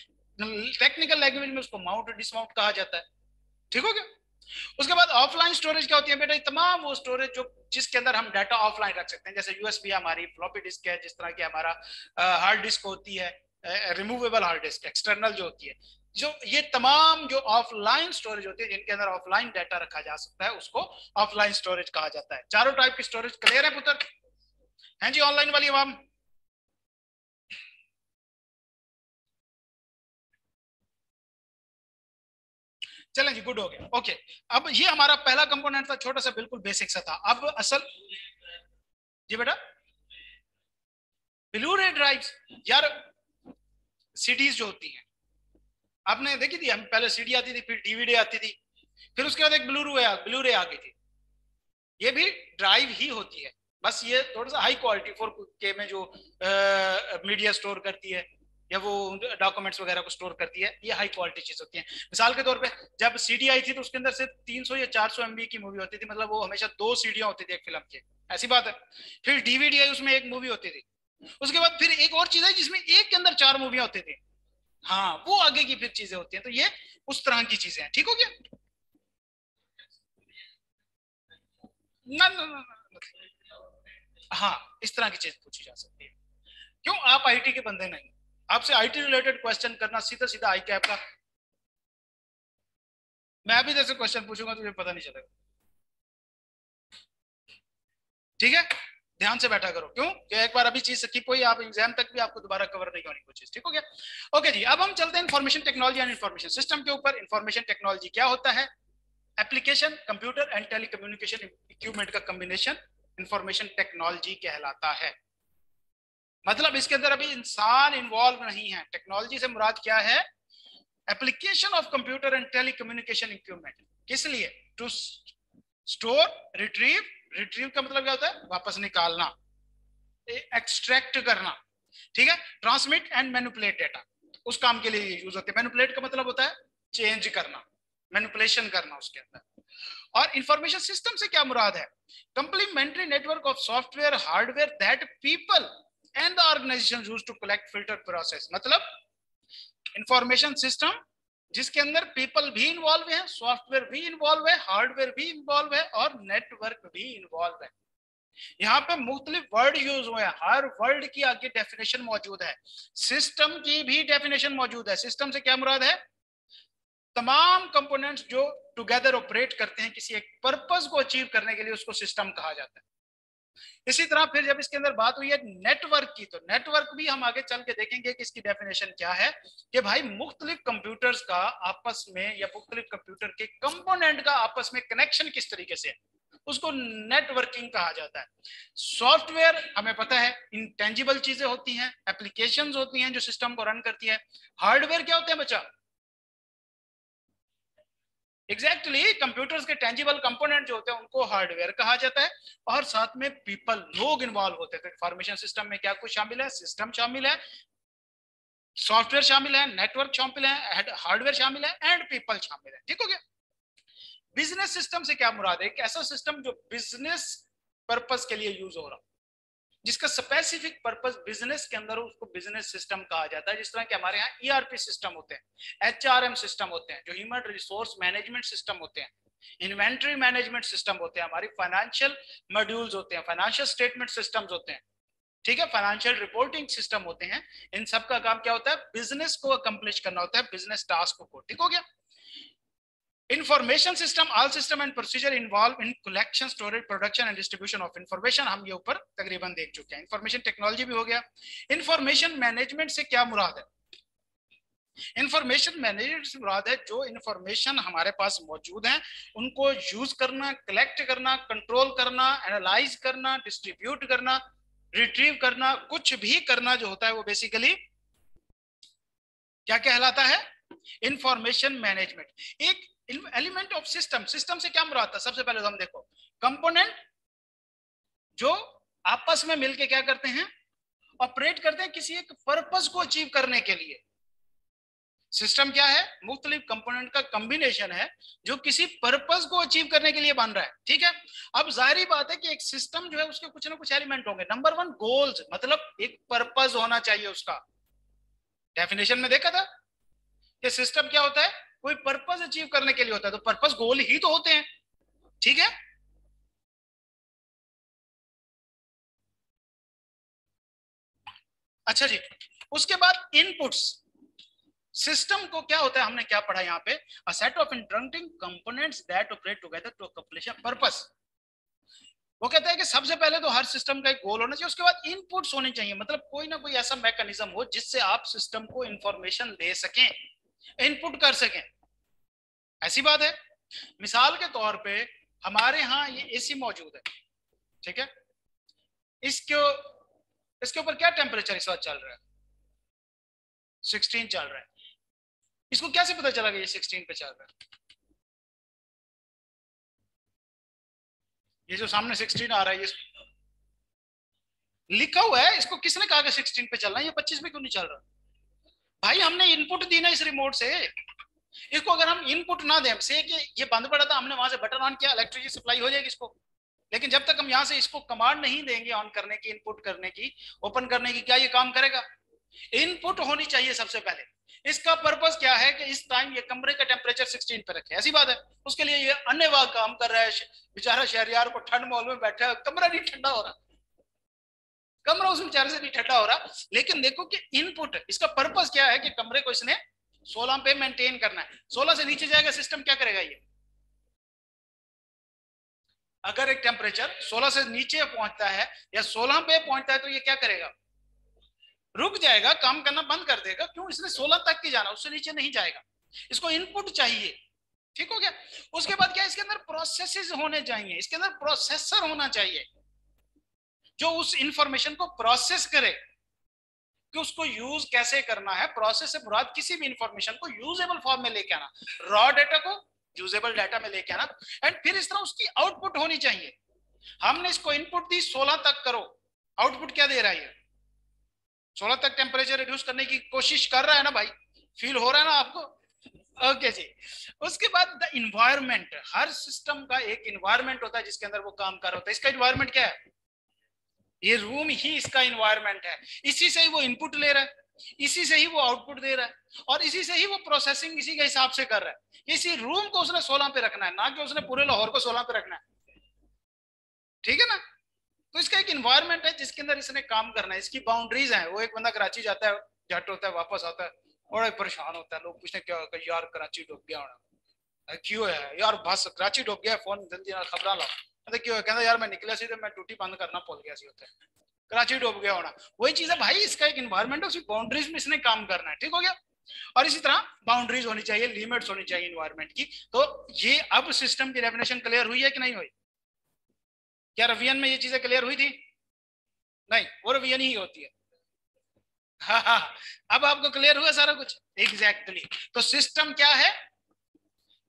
टेक्निकल लैंग्वेज में उसको माउंट डिसमाउंट कहा जाता है। ठीक हो गया? उसके बाद ऑफलाइन स्टोरेज क्या होती है बेटा? तमाम वो स्टोरेज जो जिसके अंदर हम डाटा ऑफलाइन रख सकते हैं। जैसे यूएसबी हमारी फ्लॉपी डिस्क है, जिस तरह की हमारा हार्ड डिस्क होती है रिमूवेबल हार्ड डिस्क एक्सटर्नल जो होती है। जो ये तमाम जो ऑफलाइन स्टोरेज होती है, जिनके अंदर ऑफलाइन डाटा रखा जा सकता है, उसको ऑफलाइन स्टोरेज कहा जाता है। चारों टाइप की स्टोरेज क्लियर है पुत्र? हैं जी ऑनलाइन वाली आवाम? चलें जी गुड हो गया। ओके अब ये हमारा पहला कंपोनेंट था छोटा सा बिल्कुल बेसिक सा था। अब असल जी बेटा? ब्लू रे ड्राइव यार सीडीज जो होती हैं। आपने देखी थी हम पहले सीडी आती थी फिर डीवीडी आती थी फिर उसके बाद एक ब्लू रे ब्लू रे आ गई थी। ये भी ड्राइव ही होती है। बस ये थोड़ा सा हाई क्वालिटी फोर के में जो आ, मीडिया स्टोर करती है। या वो डॉक्यूमेंट्स वगैरह को स्टोर करती है ये हाई क्वालिटी चीज़ होती है। मिसाल के तौर पे जब सीडी आई थी तो उसके अंदर से 300 या 400 एमबी की मूवी होती थी मतलब वो हमेशा दो सीडियाँ होती थी एक फ़िल्म की। ऐसी बात है। फिर डीवीडी आई उसमें एक मूवी होती थी। उसके बाद फिर एक और चीज़ है जिसमें एक के अंदर चार मूवियाँ होती थी। हाँ वो आगे की फिर चीज़ें होती हैं। तो ये उस तरह की चीज़ें हैं। ठीक हो गया? ना, ना, ना, ना, हाँ इस तरह की चीज़ पूछी जा सकती है। क्यों? आप आईटी के बंदे नहीं आपसे आईटी रिलेटेड क्वेश्चन करना सीधा सीधा आई कैप का। मैं अभी जैसे क्वेश्चन पूछूँगा, तुझे पता नहीं चलेगा। ठीक है? ध्यान से बैठा करो। क्यों? कि एक बार अभी चीज़ स्किप हुई, आप एग्ज़ाम तक भी आपको दोबारा कवर नहीं होनी कोई चीज़ ठीक हो गया? ओके जी, अब हम चलते हैं information technology and information system के ऊपर। इन्फॉर्मेशन टेक्नोलॉजी क्या होता है? Application computer and telecommunication equipment का कॉम्बिनेशन इंफॉर्मेशन टेक्नोलॉजी कहलाता है। मतलब इसके अंदर अभी इंसान इन्वॉल्व नहीं है। टेक्नोलॉजी से मुराद क्या है? Application of computer and telecommunication equipment किस लिए? टू स्टोर रिट्रीव रिट्रीव का मतलब क्या होता है? वापस निकालना। एक्सट्रैक्ट करना। ठीक है? ट्रांसमिट एंड मैनुपुलेट डेटा उस काम के लिए यूज़ होते हैं। मैनुपुलेट का मतलब होता है चेंज करना। मैनुपुलेशन करना उसके अंदर। और इंफॉर्मेशन सिस्टम से क्या मुराद है? Complementary network of software hardware that people and the organization used to collect filter process. मतलब इंफॉर्मेशन सिस्टम जिसके अंदर पीपल भी इन्वॉल्व है सॉफ्टवेयर भी इन्वॉल्व है हार्डवेयर भी इन्वॉल्व है और नेटवर्क भी इन्वॉल्व है। यहाँ पे मुख्तलिफ़ वर्ड यूज़ हुए हैं। हर वर्ड की आगे डेफिनेशन मौजूद है। सिस्टम की भी डेफिनेशन मौजूद है। सिस्टम से क्या मुराद है? तमाम कंपोनेंट्स जो टुगेदर ऑपरेट करते हैं, किसी एक पर्पज को अचीव करने के लिए उसको सिस्टम कहा जाता है। इसी तरह फिर जब इसके अंदर बात हुई है नेटवर्क की तो नेटवर्क भी हम आगे चल के देखेंगे कि इसकी डेफिनेशन क्या है कि भाई मुख्तलिफ़ कंप्यूटर्स का आपस में या मुख्तलिफ़ कंप्यूटर के कंपोनेंट का आपस में कनेक्शन किस तरीके से है, उसको नेटवर्किंग कहा जाता है। सॉफ्टवेयर हमें पता है इंटेंजिबल चीज़ें होती हैं एप्लीकेशंस होती हैं जो सिस्टम को रन करती है। हार्डवेयर क्या होते हैं बच्चा? एग्जैक्टली exactly, कंप्यूटर्स के टेंजिबल कंपोनेंट जो होते हैं उनको हार्डवेयर कहा जाता है। और साथ में पीपल लोग इन्वॉल्व होते हैं। तो इंफॉर्मेशन सिस्टम में क्या कुछ शामिल है? सिस्टम शामिल है सॉफ्टवेयर शामिल है नेटवर्क शामिल है हार्डवेयर शामिल है एंड पीपल शामिल है। ठीक हो गया? बिज़नेस सिस्टम से क्या मुराद है? एक ऐसा सिस्टम जो बिज़नेस पर्पज के लिए यूज़ हो रहा जिसका स्पेसिफिक पर्पस बिज़नेस के अंदर उसको बिज़नेस सिस्टम कहा जाता है। जिस तरह के हमारे यहाँ ईआरपी e सिस्टम होते हैं एचआरएम सिस्टम होते हैं, जो ह्यूमन रिसोर्स मैनेजमेंट सिस्टम होते हैं इन्वेंट्री मैनेजमेंट सिस्टम होते हैं, हमारी फाइनेंशियल मॉड्यूल्स होते हैं फाइनेंशियल स्टेटमेंट सिस्टम होते हैं, ठीक है? फाइनेंशियल रिपोर्टिंग सिस्टम होते हैं। इन सब का काम क्या होता है? बिज़नेस को अकम्प्लिश करना होता है बिज़नेस टास्क को, ठीक हो गया? Information system all system and procedure involve in collection storage production and distribution of information हम ये ऊपर तकरीबन देख चुके हैं। इंफॉर्मेशन टेक्नोलॉजी भी हो गया। इंफॉर्मेशन मैनेजमेंट से क्या मुराद है? इंफॉर्मेशन मैनेजमेंट से मुराद है जो इंफॉर्मेशन हमारे पास मौजूद है, उनको यूज़ करना कलेक्ट करना कंट्रोल करना एनालाइज करना डिस्ट्रीब्यूट करना रिट्रीव करना, कुछ भी करना जो होता है वो बेसिकली क्या कहलाता है? इंफॉर्मेशन मैनेजमेंट एक एलिमेंट ऑफ़ सिस्टम सिस्टम से क्या मुराद था? सबसे पहले तो हम देखो। कंपोनेंट जो आपस में मिलके क्या करते हैं? ऑपरेट करते हैं किसी एक पर्पज को अचीव करने के लिए। सिस्टम क्या है? मुख्तलिफ़ कंपोनेंट का कॉम्बिनेशन है जो किसी पर्पज को अचीव करने के लिए बन रहा है। ठीक है? अब ज़ाहिर बात है कि एक सिस्टम जो है उसके कुछ ना कुछ एलिमेंट होंगे। नंबर वन गोल्स मतलब एक पर्पज होना चाहिए उसका। डेफिनेशन में देखा था? कि सिस्टम क्या होता है? कोई पर्पज अचीव करने के लिए होता है तो पर्पज गोल ही तो होते हैं। ठीक है? अच्छा जी, उसके बाद इनपुट्स सिस्टम को क्या होता है, हमने क्या पढ़ा यहाँ पे? A set of interacting components that operate together to accomplish a purpose वो कहता है कि सबसे पहले तो हर सिस्टम का एक गोल होना चाहिए, उसके बाद इनपुट्स होने चाहिए। मतलब कोई ना कोई ऐसा मैकेनिज्म हो जिससे आप सिस्टम को इंफॉर्मेशन दे सकें इनपुट कर सकें। ऐसी बात है? मिसाल के तौर पे हमारे यहाँ ये एसी मौजूद है, ठीक है? इसके इसके ऊपर क्या टेम्परेचर इस वक्त चल रहा है? 16 चल रहा है। इसको कैसे पता चला कि ये 16 पे चल रहा है? ये जो सामने 16 आ रहा है, ये लिखा हुआ है, इसको किसने कहा कि 16 पे चलना है? ये 25 पे क्यों नहीं चल रहा? भाई हमने इनपुट दी ना इस रिमोट से। इसको अगर हम इनपुट ना दें से कि ये बंद पड़ा था, हमने वहाँ से बटन ऑन किया इलेक्ट्रिसिटी सप्लाई हो जाएगी इसको। लेकिन जब तक हम यहाँ से इसको कमांड नहीं देंगे ऑन करने की इनपुट करने की ओपन करने की, क्या ये काम करेगा? इनपुट होनी चाहिए सबसे पहले। इसका पर्पज क्या है कि इस टाइम ये कमरे का टेम्परेचर 16 पे रखे। ऐसी बात है। उसके लिए ये अन्य काम कर रहा है बेचारा शहरियार को ठंड माहौल में बैठा है, कमरा नहीं ठंडा हो रहा। कमरा उस बेचारे से नहीं ठंडा हो रहा। लेकिन देखो कि इनपुट इसका पर्पज क्या है कि कमरे को इसने 16 पे मेंटेन करना है। 16 से नीचे जाएगा सिस्टम क्या करेगा ये? अगर एक टेम्परेचर 16 से नीचे पहुँचता है या 16 पे पहुँचता है तो ये क्या करेगा? रुक जाएगा, काम करना बंद कर देगा। क्यों? इसने 16 तक की जाना, उससे नीचे नहीं जाएगा। इसको इनपुट चाहिए। ठीक हो गया? उसके बाद क्या? इसके अंदर प्रोसेसेस होने चाहिए। इसके अंदर प्रोसेसर होना चाहिए। जो उस इंफॉर्मेशन को प्रोसेस करे। कि उसको यूज़ कैसे करना है प्रोसेस से मुराद किसी भी इंफॉर्मेशन को यूजेबल फॉर्म में लेके आना रॉ डेटा को यूजेबल डाटा में लेके आना एंड फिर इस तरह उसकी आउटपुट होनी चाहिए। हमने इसको इनपुट दी 16 तक करो आउटपुट क्या दे रहा है सोलह तक टेम्परेचर रिड्यूस करने की कोशिश कर रहा है ना भाई? फील हो रहा है ना आपको? ओके जी। उसके बाद द इन्वायरमेंट हर सिस्टम का एक इन्वायरमेंट होता है जिसके अंदर वो काम कर रहा होता है। इसका इन्वायरमेंट क्या है? ये रूम ही इसका इन्वायरमेंट है। इसी से ही वो इनपुट ले रहा है। इसी से ही वो आउटपुट दे रहा है। और इसी से ही वो प्रोसेसिंग इसी के हिसाब से कर रहा है। इसी रूम को उसने सोलह पे रखना है, ना कि उसने पूरे लाहौर को सोलह पे रखना है। ठीक है ना? तो इसका एक इन्वायरमेंट है जिसके अंदर इसने काम करना है। इसकी बाउंड्रीज है। वो एक बंदा कराची जाता है, झट होता है, वापस आता है। बड़ा परेशान होता है। लोग पूछते क्या होगा यार, कराची डूब गया होना। क्यों है? यार, बस, कराची डूब गया फ़ोन जल्दी खबर ला बाउंड्रीज होनी चाहिए होनी चाहिए इन्वायरमेंट की तो ये अब सिस्टम की डेफिनेशन क्लियर हुई है कि नहीं हुई क्या रवियन में ये चीज़ें क्लियर हुई थी नहीं वो रवियन ही होती है हाँ हाँ अब आपको क्लियर हुआ सारा कुछ एग्जैक्टली exactly. तो सिस्टम क्या है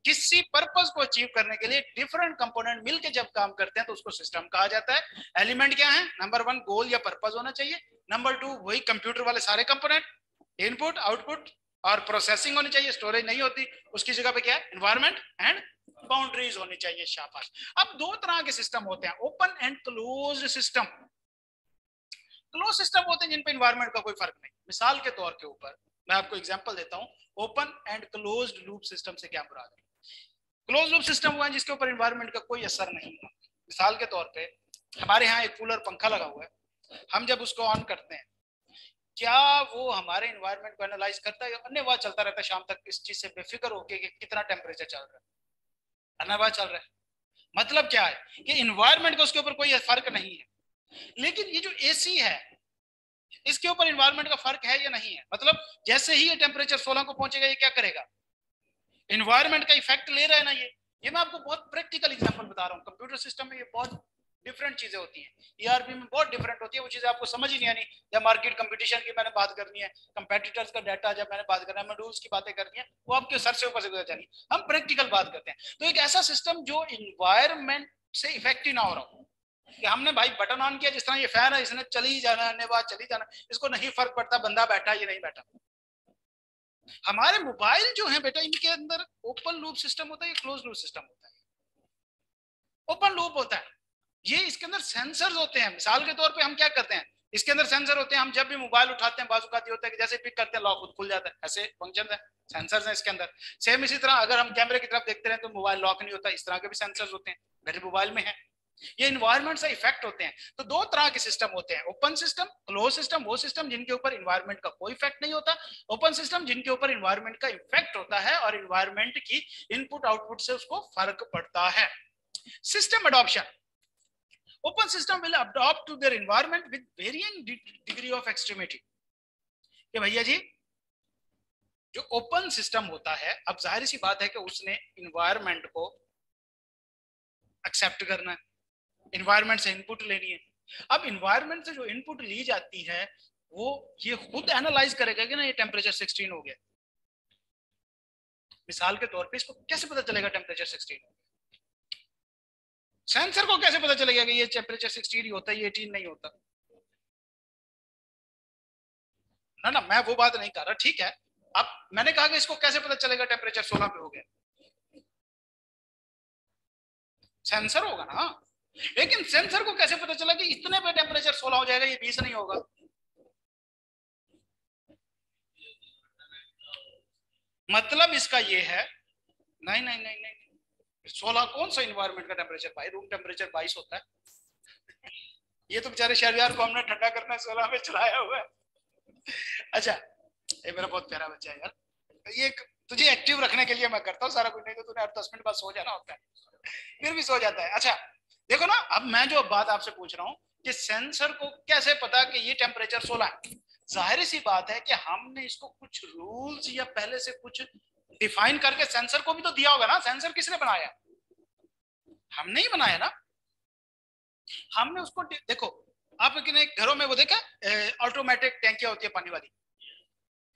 किसी पर्पज को अचीव करने के लिए डिफरेंट कंपोनेंट मिलके जब काम करते हैं तो उसको सिस्टम कहा जाता है। एलिमेंट क्या है? नंबर वन गोल या पर्पज होना चाहिए। नंबर टू वही कंप्यूटर वाले सारे कंपोनेंट इनपुट आउटपुट और प्रोसेसिंग होनी चाहिए स्टोरेज नहीं होती। उसकी जगह पे क्या है? एनवायरमेंट एंड बाउंड्रीज होनी चाहिए, शाबाश। अब दो तरह के सिस्टम होते हैं open and close system close system होते हैं जिन पे इन्वायरमेंट का कोई फ़र्क नहीं। मिसाल के तौर के ऊपर, मैं आपको एग्जांपल देता हूँ। Open and closed loop system से क्या मुराद है? क्लोज लूप सिस्टम हुआ है जिसके ऊपर इन्वायरमेंट का कोई असर नहीं हुआ मिसाल के तौर पे, हमारे यहाँ एक कूलर पंखा लगा हुआ है। हम जब उसको ऑन करते हैं, क्या वो हमारे इन्वायरमेंट को एनालाइज करता है अन्य बात चलता रहता है शाम तक? इस चीज़ से बेफिक्र होके कि कितना टेम्परेचर चल रहा है। अनवा चल रहा है। मतलब क्या है कि इन्वायरमेंट का उसके ऊपर कोई फ़र्क नहीं है। लेकिन ये जो एसी है, इसके ऊपर इन्वायरमेंट का फ़र्क है या नहीं है? मतलब जैसे ही ये टेम्परेचर 16 को पहुंचेगा, ये क्या करेगा? इन्वायरमेंट का इफ़ेक्ट ले रहा है ना ये। ये मैं आपको बहुत प्रैक्टिकल एग्ज़ाम्पल बता रहा हूँ। कंप्यूटर सिस्टम में ये बहुत डिफरेंट चीज़ें होती हैं। ईआरपी e में बहुत डिफरेंट होती है। वो चीज़ें आपको समझ ही नहीं आनी। जब मार्केट कंपटीशन की मैंने बात करनी है कंपेटिटर्स का डाटा जब मैंने बात करना है मॉड्यूल्स की बातें करनी है, वो आपके सर से ऊपर से गुजर जानी हम प्रैक्टिकल बात करते हैं। तो एक ऐसा सिस्टम जो इन्वायरमेंट से इफ़ेक्ट ही ना हो रहा हो, कि हमने भाई बटन ऑन किया, जिस तरह ये फ़ैन है, इसने चली जाना चली जाना, इसको नहीं फ़र्क पड़ता, बंदा बैठा ये नहीं बैठा। हमारे मोबाइल जो है बेटा इनके अंदर ओपन लूप सिस्टम होता है या क्लोज लूप सिस्टम होता है? ओपन लूप होता है। ये इसके अंदर सेंसर्स होते हैं। मिसाल के तौर पे हम क्या करते हैं? इसके अंदर सेंसर होते हैं। हम जब भी मोबाइल उठाते हैं, बाजू का होता है कि जैसे पिक करते हैं लॉक खुद खुल जाता है। ऐसे फ़ंक्शन है। सेंसर्स हैं इसके अंदर। सेम इसी तरह अगर हम कैमरे की तरफ़ देखते रहे तो मोबाइल लॉक नहीं होता। इस तरह के भी सेंसर्स होते हैं। मेरे मोबाइल में है। ये इन्वायरमेंट से इफ़ेक्ट होते हैं। तो दो तरह के सिस्टम होते हैं। ओपन सिस्टम क्लोज सिस्टम वो सिस्टम जिनके ऊपर इन्वायरमेंट का कोई इफ़ेक्ट नहीं होता। ओपन सिस्टम जिनके ऊपर इन्वायरमेंट का इफ़ेक्ट होता है और इन्वायरमेंट की इनपुट आउटपुट से उसको फ़र्क पड़ता है। System adoption open system will adopt to their environment with varying degree of extremity. कि भैया जी, जो ओपन सिस्टम होता है, अब ज़ाहिर सी बात है कि उसने इन्वायरमेंट को एक्सेप्ट करना है। इन्वायरमेंट से इनपुट लेनी है। अब इन्वायरमेंट से जो इनपुट ली जाती है, वो ये खुद एनालाइज करेगा कि ना ये टेम्परेचर 16 हो गया। मिसाल के तौर पे इसको कैसे पता चलेगा टेम्परेचर 16 हो गया सेंसर को कैसे पता चलेगा कि ये टेम्परेचर 16 ही होता है, ये 18 नहीं होता? ना ना, मैं वो बात नहीं कर रहा, ठीक है। अब मैंने कहा कि इसको कैसे पता चलेगा टेम्परेचर 16 पे हो गया? सेंसर होगा ना लेकिन सेंसर को कैसे पता चला कि इतने पे टेम्परेचर 16 हो जाएगा, ये 20 नहीं होगा? मतलब इसका ये है, नहीं नहीं नहीं नहीं सोलह कौन सा इन्वायरमेंट का टेम्परेचर भाई रूम टेम्परेचर बाईस होता है। ये तो बेचारे शहरियार को हमने ठंडा करना सोलह में चलाया हुआ है। अच्छा ये मेरा बहुत प्यारा बच्चा है यार। ये तुझे एक्टिव रखने के लिए मैं करता हूँ सारा कुछ, नहीं तो तूने दस मिनट बाद सो जाना होता है। फिर भी सो जाता है। अच्छा देखो ना, अब मैं जो बात आपसे पूछ रहा हूँ कि सेंसर को कैसे पता कि ये टेम्परेचर सोलह है? ज़ाहिर सी बात है कि हमने इसको कुछ रूल्स या पहले से कुछ डिफाइन करके सेंसर को भी तो दिया होगा ना। सेंसर किसने बनाया? हमने ही बनाया ना। हमने उसको देखो आप घरों में वो देखा? ऑटोमेटिक टैंकियाँ होती है पानी वाली।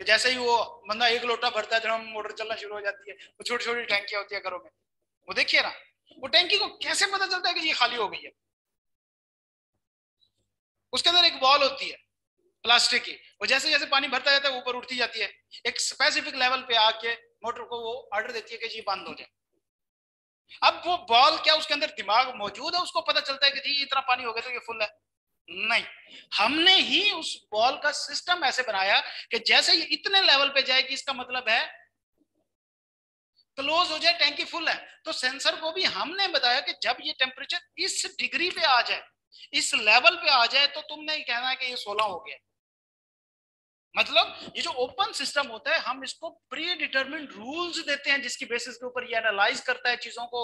कि जैसे ही वो बंदा एक लोटा भरता है हम मोटर चलना शुरू हो जाती है। वो छोटी छोटी टैंकियाँ होती है घरों में। वो देखिए ना वो टैंकी को कैसे पता चलता है कि ये खाली हो गई है? उसके अंदर एक बॉल होती है प्लास्टिक की। वो जैसे जैसे पानी भरता जाता है ऊपर उठती जाती है। एक स्पेसिफिक लेवल पे आके मोटर को वो ऑर्डर देती है कि जी बंद हो जाए। अब वो बॉल क्या उसके अंदर दिमाग मौजूद है? उसको पता चलता है कि जी इतना पानी हो गया तो ये फुल है। नहीं। हमने ही उस बॉल का सिस्टम ऐसे बनाया कि जैसे ये इतने लेवल पे जाएगी इसका मतलब है क्लोज हो जाए, टैंकी फुल है। तो सेंसर को भी हमने बताया कि जब ये टेम्परेचर इस डिग्री पे आ जाए, इस लेवल पे आ जाए तो तुमने कहना है कि ये सोलह हो गया। मतलब ये जो ओपन सिस्टम होता है, हम इसको प्री डिटर्मिन रूल्स देते हैं, जिसकी बेसिस के ऊपर ये एनालाइज करता है चीज़ों को।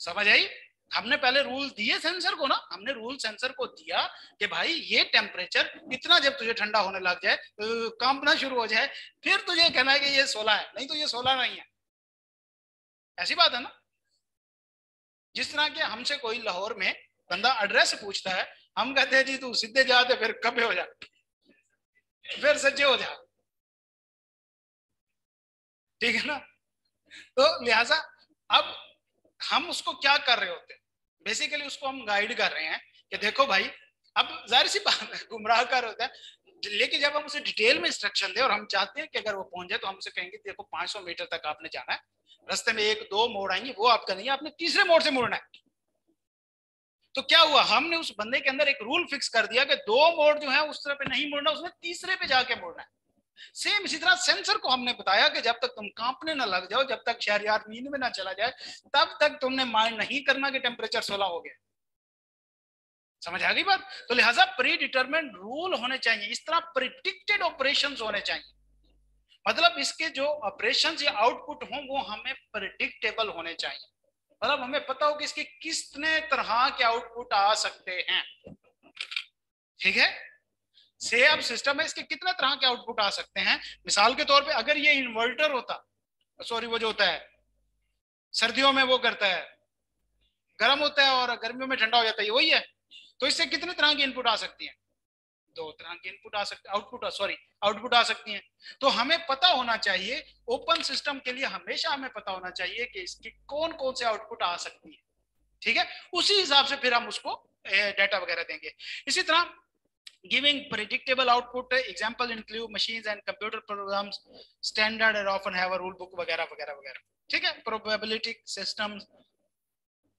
समझ आई? हमने पहले रूल दिए सेंसर को ना, हमने रूल सेंसर को दिया कि भाई ये टेम्परेचर इतना जब तुझे ठंडा होने लग जाए तो कांपना शुरू हो जाए, फिर तुझे कहना है कि ये सोलह है, नहीं तो ये सोलह नहीं है। ऐसी बात है ना? जिस तरह के हमसे कोई लाहौर में बंदा एड्रेस पूछता है, हम कहते हैं, जी, तू सीधे जाते फिर कब हो जा? फिर सज्जे हो जा। ठीक है ना? तो लिहाजा, अब हम उसको क्या कर रहे होते? बेसिकली उसको हम गाइड कर रहे हैं कि देखो भाई, अब ज़ाहिर सी बात है, गुमराह कर होता है। लेकिन जब हम उसे डिटेल में इंस्ट्रक्शन दे और हम चाहते हैं कि अगर वो पहुँच जाए तो हम उसे कहेंगे, देखो 500 मीटर तक आपने जाना है। रास्ते में एक, दो मोड़ आएँगे, वो आपका नहीं है, आपने तीसरे मोड़ से मुड़ना है। तो क्या हुआ? हमने उस बंदे के अंदर एक रूल फिक्स कर दिया कि दो मोड़ जो है उस तरह पे नहीं मुड़ना, उसने तीसरे पे जाके मुड़ना है। सेम इसी तरह सेंसर को हमने बताया कि जब तक तुम कांपने ना लग जाओ, जब तक शहरियार नींद में ना चला जाए, तब तक तुमने माइंड नहीं करना कि टेम्परेचर सोलह हो गया। समझ आ गई बात? तो लिहाजा प्री डिटर्मेंट रूल होने चाहिए। इस तरह प्रिडिक्टेड ऑपरेशन होने चाहिए। मतलब इसके जो ऑपरेशन या आउटपुट हो, वो हमें प्रिडिक्टेबल होने चाहिए। मतलब हमें पता हो कि इसके कितने तरह के आउटपुट आ सकते हैं। ठीक है? सेब सिस्टम है, इसके कितने तरह के आउटपुट आ सकते हैं? मिसाल के तौर पे अगर ये इन्वर्टर होता सॉरी वो जो होता है, सर्दियों में वो करता है, गर्म होता है और गर्मियों में ठंडा हो जाता है वही है तो इससे कितने तरह की इनपुट आ सकती है? दो तरह की इनपुट आ सकते आउटपुट सॉरी आउटपुट आ सकती हैं। तो हमें पता होना चाहिए ओपन सिस्टम के लिए हमेशा हमें पता होना चाहिए कि इसकी कौन कौन से आउटपुट आ सकती है। ठीक है? उसी हिसाब से फिर हम उसको डेटा वगैरह देंगे। इसी तरह giving predictable output example include machines and computer programs standard and often have a rule book वगैरह वगैरह वगैरह। ठीक है? Probability systems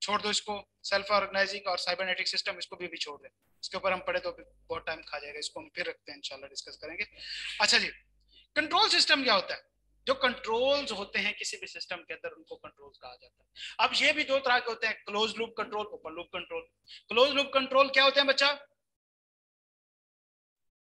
छोड़ दो इसको। सेल्फ ऑर्गेनाइजिंग और साइबरनेटिक सिस्टम इसको भी, भी छोड़ दें। इसके ऊपर हम पढ़े तो बहुत टाइम खा जाएगा। इसको हम फिर रखते हैं इंशाल्लाह डिस्कस करेंगे। अच्छा जी कंट्रोल सिस्टम क्या होता है? जो कंट्रोल्स होते हैं किसी भी सिस्टम के अंदर उनको कंट्रोल्स कहा जाता है। अब ये भी दो तरह के होते हैं। Close loop control open loop control close loop control क्या होते हैं बच्चा?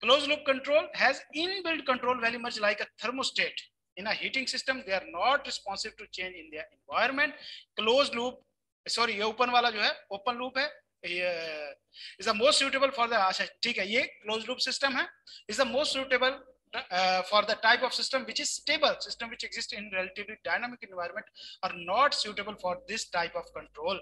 close loop control has inbuilt control very much like a thermostat in a heating system they are not responsive to change in their environment closed loop sorry ये open वाला जो है open loop है is the most suitable for the अच्छा ठीक है ये close loop system है is the most suitable uh, for the type of system which is stable system which exists in relatively dynamic environment are not suitable for this type of control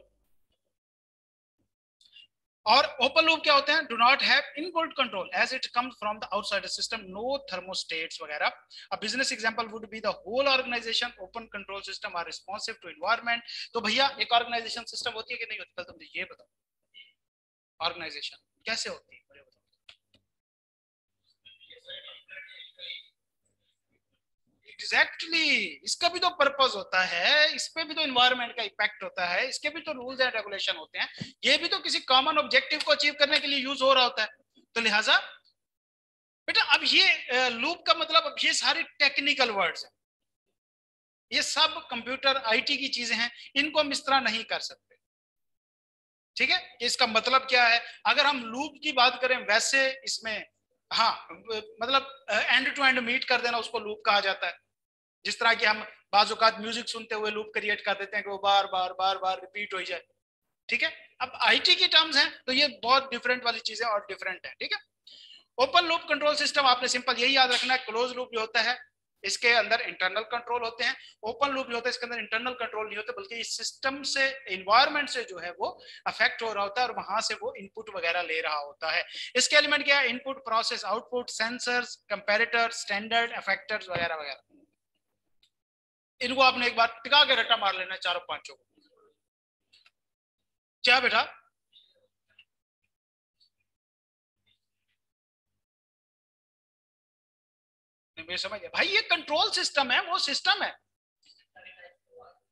और open loop क्या होते हैं? Do not have inbuilt control as it comes from the outside system no thermostats वगैरह। A business example would be the whole organisation open control system are responsive to environment तो भैया, एक organisation system होती है कि नहीं होती? पहले तुम ये बताओ। ऑर्गेनाइजेशन कैसे होती है? Exactly exactly. इसका भी तो पर्पज होता है इस पे भी तो इन्वायरमेंट का इफ़ेक्ट होता है, इसके भी तो रूल्स एंड रेगुलेशन होते हैं। ये भी तो किसी कॉमन ऑब्जेक्टिव को अचीव करने के लिए यूज़ हो रहा होता है। तो लिहाजा, बेटा, अब ये लूप का मतलब अब ये सारे टेक्निकल वर्ड्स हैं। ये सब कंप्यूटर आईटी की चीज़ें हैं, इनको हम इस तरह नहीं कर सकते। ठीक है? इसका मतलब क्या है? अगर हम लूप की बात करें, वैसे इसमें हाँ मतलब एंड टू एंड मीट कर देना, उसको लूप कहा जाता है। जिस तरह की हम बाजुकात म्यूज़िक सुनते हुए लूप क्रिएट कर देते हैं कि वो बार बार बार बार रिपीट हो जाए। ठीक है? अब आईटी की टर्म्स हैं तो ये बहुत डिफरेंट वाली चीज़ें और डिफरेंट है, ठीक है? ओपन लूप कंट्रोल सिस्टम आपने सिंपल यही याद रखना है क्लोज लूप जो होता है, इसके अंदर इंटरनल कंट्रोल होते हैं। ओपन लूप जो होता है, इसके अंदर इंटरनल कंट्रोल नहीं होते, बल्कि इस सिस्टम से इन्वायरमेंट से जो है वो अफेक्ट हो रहा होता है और वहाँ से वो इनपुट वगैरह ले रहा होता है। इसके एलिमेंट क्या है? Input process output sensors comparator standard effectors वगैरह वगैरह। इनको आपने एक बार टिका के रट्टा मार लेना चारों पाँचों को। क्या बेटा? समझ गया भाई, ये कंट्रोल सिस्टम है, वो सिस्टम है।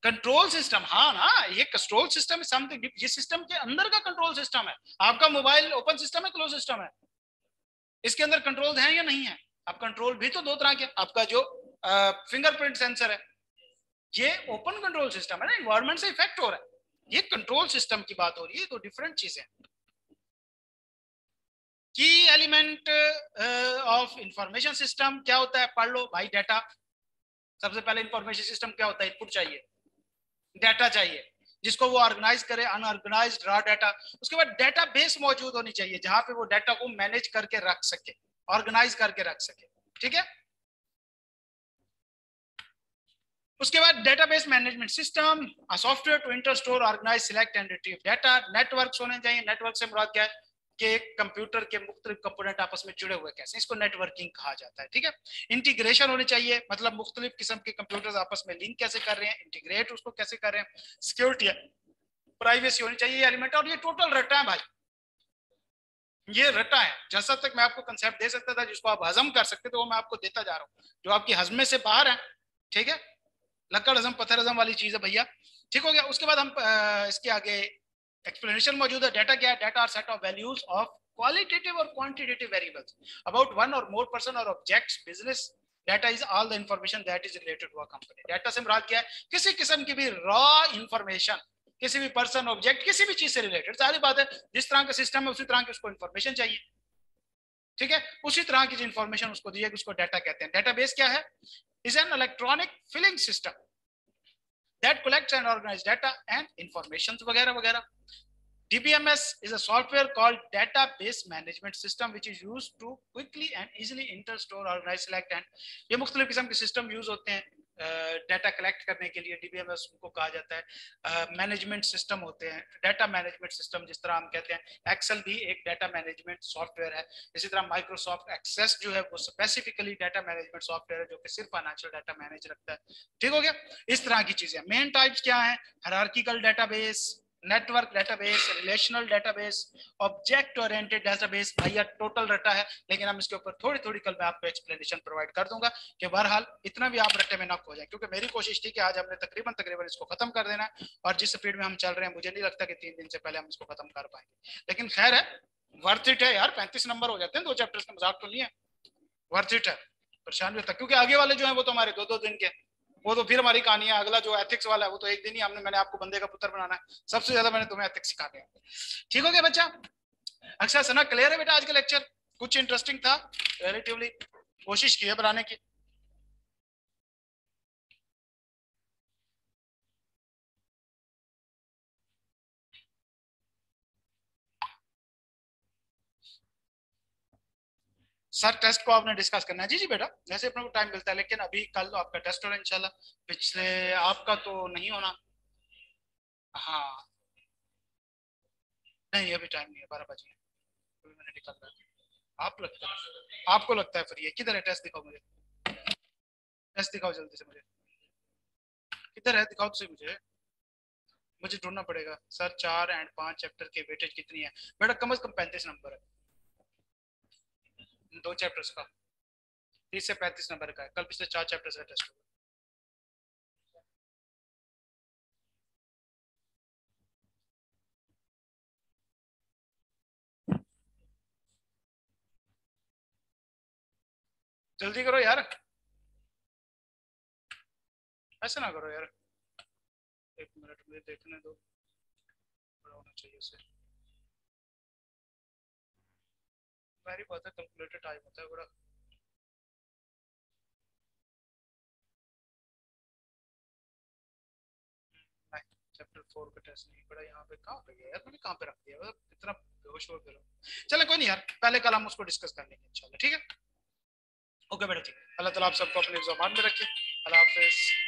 कंट्रोल सिस्टम हाँ ना, ये कंट्रोल सिस्टम है समथिंग ये सिस्टम के अंदर का कंट्रोल सिस्टम है। आपका मोबाइल ओपन सिस्टम है क्लोज सिस्टम है। इसके अंदर कंट्रोल है या नहीं है? अब कंट्रोल भी तो दो तरह के आपका जो फिंगरप्रिंट सेंसर है ये ओपन कंट्रोल सिस्टम है ना इन्वायरमेंट से इफ़ेक्ट हो रहा है। ये कंट्रोल सिस्टम की बात हो रही है तो डिफरेंट चीज़ें की एलिमेंट ऑफ़ इंफॉर्मेशन सिस्टम क्या होता है? पढ़ लो भाई डाटा सबसे पहले इंफॉर्मेशन सिस्टम क्या होता है? इनपुट चाहिए। डाटा चाहिए, जिसको वो ऑर्गेनाइज करे अनऑर्गेनाइज रॉ डाटा उसके बाद डाटा बेस मौजूद होनी चाहिए, जहाँ पे वो डाटा को मैनेज करके रख सके ऑर्गेनाइज करके रख सके। ठीक है? उसके बाद database management system software to enter store organise select and retrieve data network होने चाहिए। नेटवर्क से मुराद क्या है? कि कंप्यूटर के मुख्तलिफ़ कंपोनेंट आपस में जुड़े हुए कैसे इसको नेटवर्किंग कहा जाता है, ठीक है? इंटीग्रेशन होनी चाहिए। मतलब मुख्तलिफ़ किस्म के कंप्यूटर आपस में लिंक कैसे कर रहे हैं? इंटीग्रेट उसको कैसे कर रहे हैं? सिक्योरिटी प्राइवेसी होनी चाहिए एलिमेंट और ये टोटल रटा है भाई। ये रटा है। जैसा तक मैं आपको कंसेप्ट दे सकता था, जिसको आप हजम कर सकते थे, वो मैं आपको देता जा रहा हूँ। जो आपकी हजमे से बाहर है, ठीक है? लक्कड़ हजम पत्थर हजम वाली चीज़ है भैया। ठीक हो गया? उसके बाद हम इसके आगे एक्सप्लेनेशन मौजूद है। डाटा क्या data are set of values of qualitative or quantitative variables. About one or more person or objects, business, data is all the information that is related to a company. Data से मुराद क्या है, किसी किस्म की भी raw information किसी भी पर्सन ऑब्जेक्ट किसी भी चीज़ से रिलेटेड सारी बात है, जिस तरह का सिस्टम है, उसी तरह की उसको इंफॉर्मेशन चाहिए। ठीक है? उसी तरह की जो इंफॉर्मेशन उसको दी उसको डाटा कहते हैं। डाटाबेस क्या है? is an electronic filing system that collects and organize data and information वगैरह वगैरह DBMS is a software called database management system which is used to quickly and easily enter, store, organize, select and ये मुख्तलिफ किस्म के system use होते हैं data collect करने के लिए डीबीएमएस उनको कहा जाता है। मैनेजमेंट सिस्टम होते हैं। डाटा मैनेजमेंट सिस्टम जिस तरह हम कहते हैं एक्सेल भी एक डाटा मैनेजमेंट सॉफ्टवेयर है। इसी तरह माइक्रोसॉफ्ट एक्सेस जो है, वो स्पेसिफिकली डाटा मैनेजमेंट सॉफ्टवेयर है, जो कि सिर्फ़ फाइनेंशियल डाटा मैनेज रखता है। ठीक हो गया? इस तरह की चीज़ें मेन टाइप्स क्या है? Hierarchical database network database relational database object oriented database भैया टोटल रटा है। लेकिन हम इसके ऊपर थोड़ी थोड़ी कल मैं आपको एक्सप्लेनेशन प्रोवाइड कर दूँगा कि बहरहाल इतना भी आप रट्टे में नक हो जाए। क्योंकि मेरी कोशिश थी कि आज हमने तकरीबन तकरीबन इसको खत्म कर देना है और जिस स्पीड में हम चल रहे हैं, मुझे नहीं लगता कि तीन दिन से पहले हम इसको खत्म कर पाएँगे। लेकिन खैर है वर्थ इट है यार। पैंतीस नंबर हो जाते हैं, दो चैप्टर्स का मज़ाक तो नहीं है। वर्थ इट है। परेशान भी होता क्योंकि आगे वाले जो है वो तो हमारे दो दो दिन के वो तो फिर हमारी कहानी है, अगला जो एथिक्स वाला है, वो तो एक दिन ही हमने, मैंने आपको बंदे का पुत्र बनाना है। सबसे ज़्यादा मैंने तुम्हें एथिक्स सिखा दिया ठीक हो गया बच्चा? अक्सर सना क्लियर है बेटा आज का लेक्चर कुछ इंटरेस्टिंग था? रिलेटिवली कोशिश की है बनाने की। सर टेस्ट को आपने डिस्कस करना है। जी जी बेटा, जैसे अपने को टाइम मिलता है, लेकिन अभी कल तो आपका टेस्ट होना इंशाल्लाह। पिछले, आपका तो नहीं होना। हाँ। नहीं, अभी टाइम नहीं है, बारह बजे अभी मैंने निकल रहा आप लगता है आपको लगता है फिर ये। किधर है? टेस्ट दिखाओ मुझे। टेस्ट दिखाओ जल्दी से मुझे। किधर है? दिखाओ तो मुझे। मुझे ढूंढना पड़ेगा। सर, चार एंड पाँच चैप्टर के वेटेज कितनी है? बेटा, कम अज कम पैंतीस नंबर है। दो चैप्टर्स का। तीस से पैंतीस नंबर का है। कल पिछले चार चैप्टर्स का टेस्ट होगा। जल्दी करो यार। ऐसा ना करो यार। एक मिनट, मुझे देखने दो। होना चाहिए उसे। वेरी बहुत है कैलकुलेटेड टाइम होता है बड़ा चैप्टर फोर का टेस्ट नहीं पड़ा यहाँ पे कहाँ पे गया? यार, मैंने कहाँ पे रख दिया? मतलब इतना बेहोश हो गया। चलो, कोई नहीं यार, पहले कल हम उसको डिस्कस कर लेंगे, इंशाल्लाह, ठीक है? ओके बेटा जी अल्लाह ताला आप सबको अपने जबान में रखे। अल्लाह हाफिज़।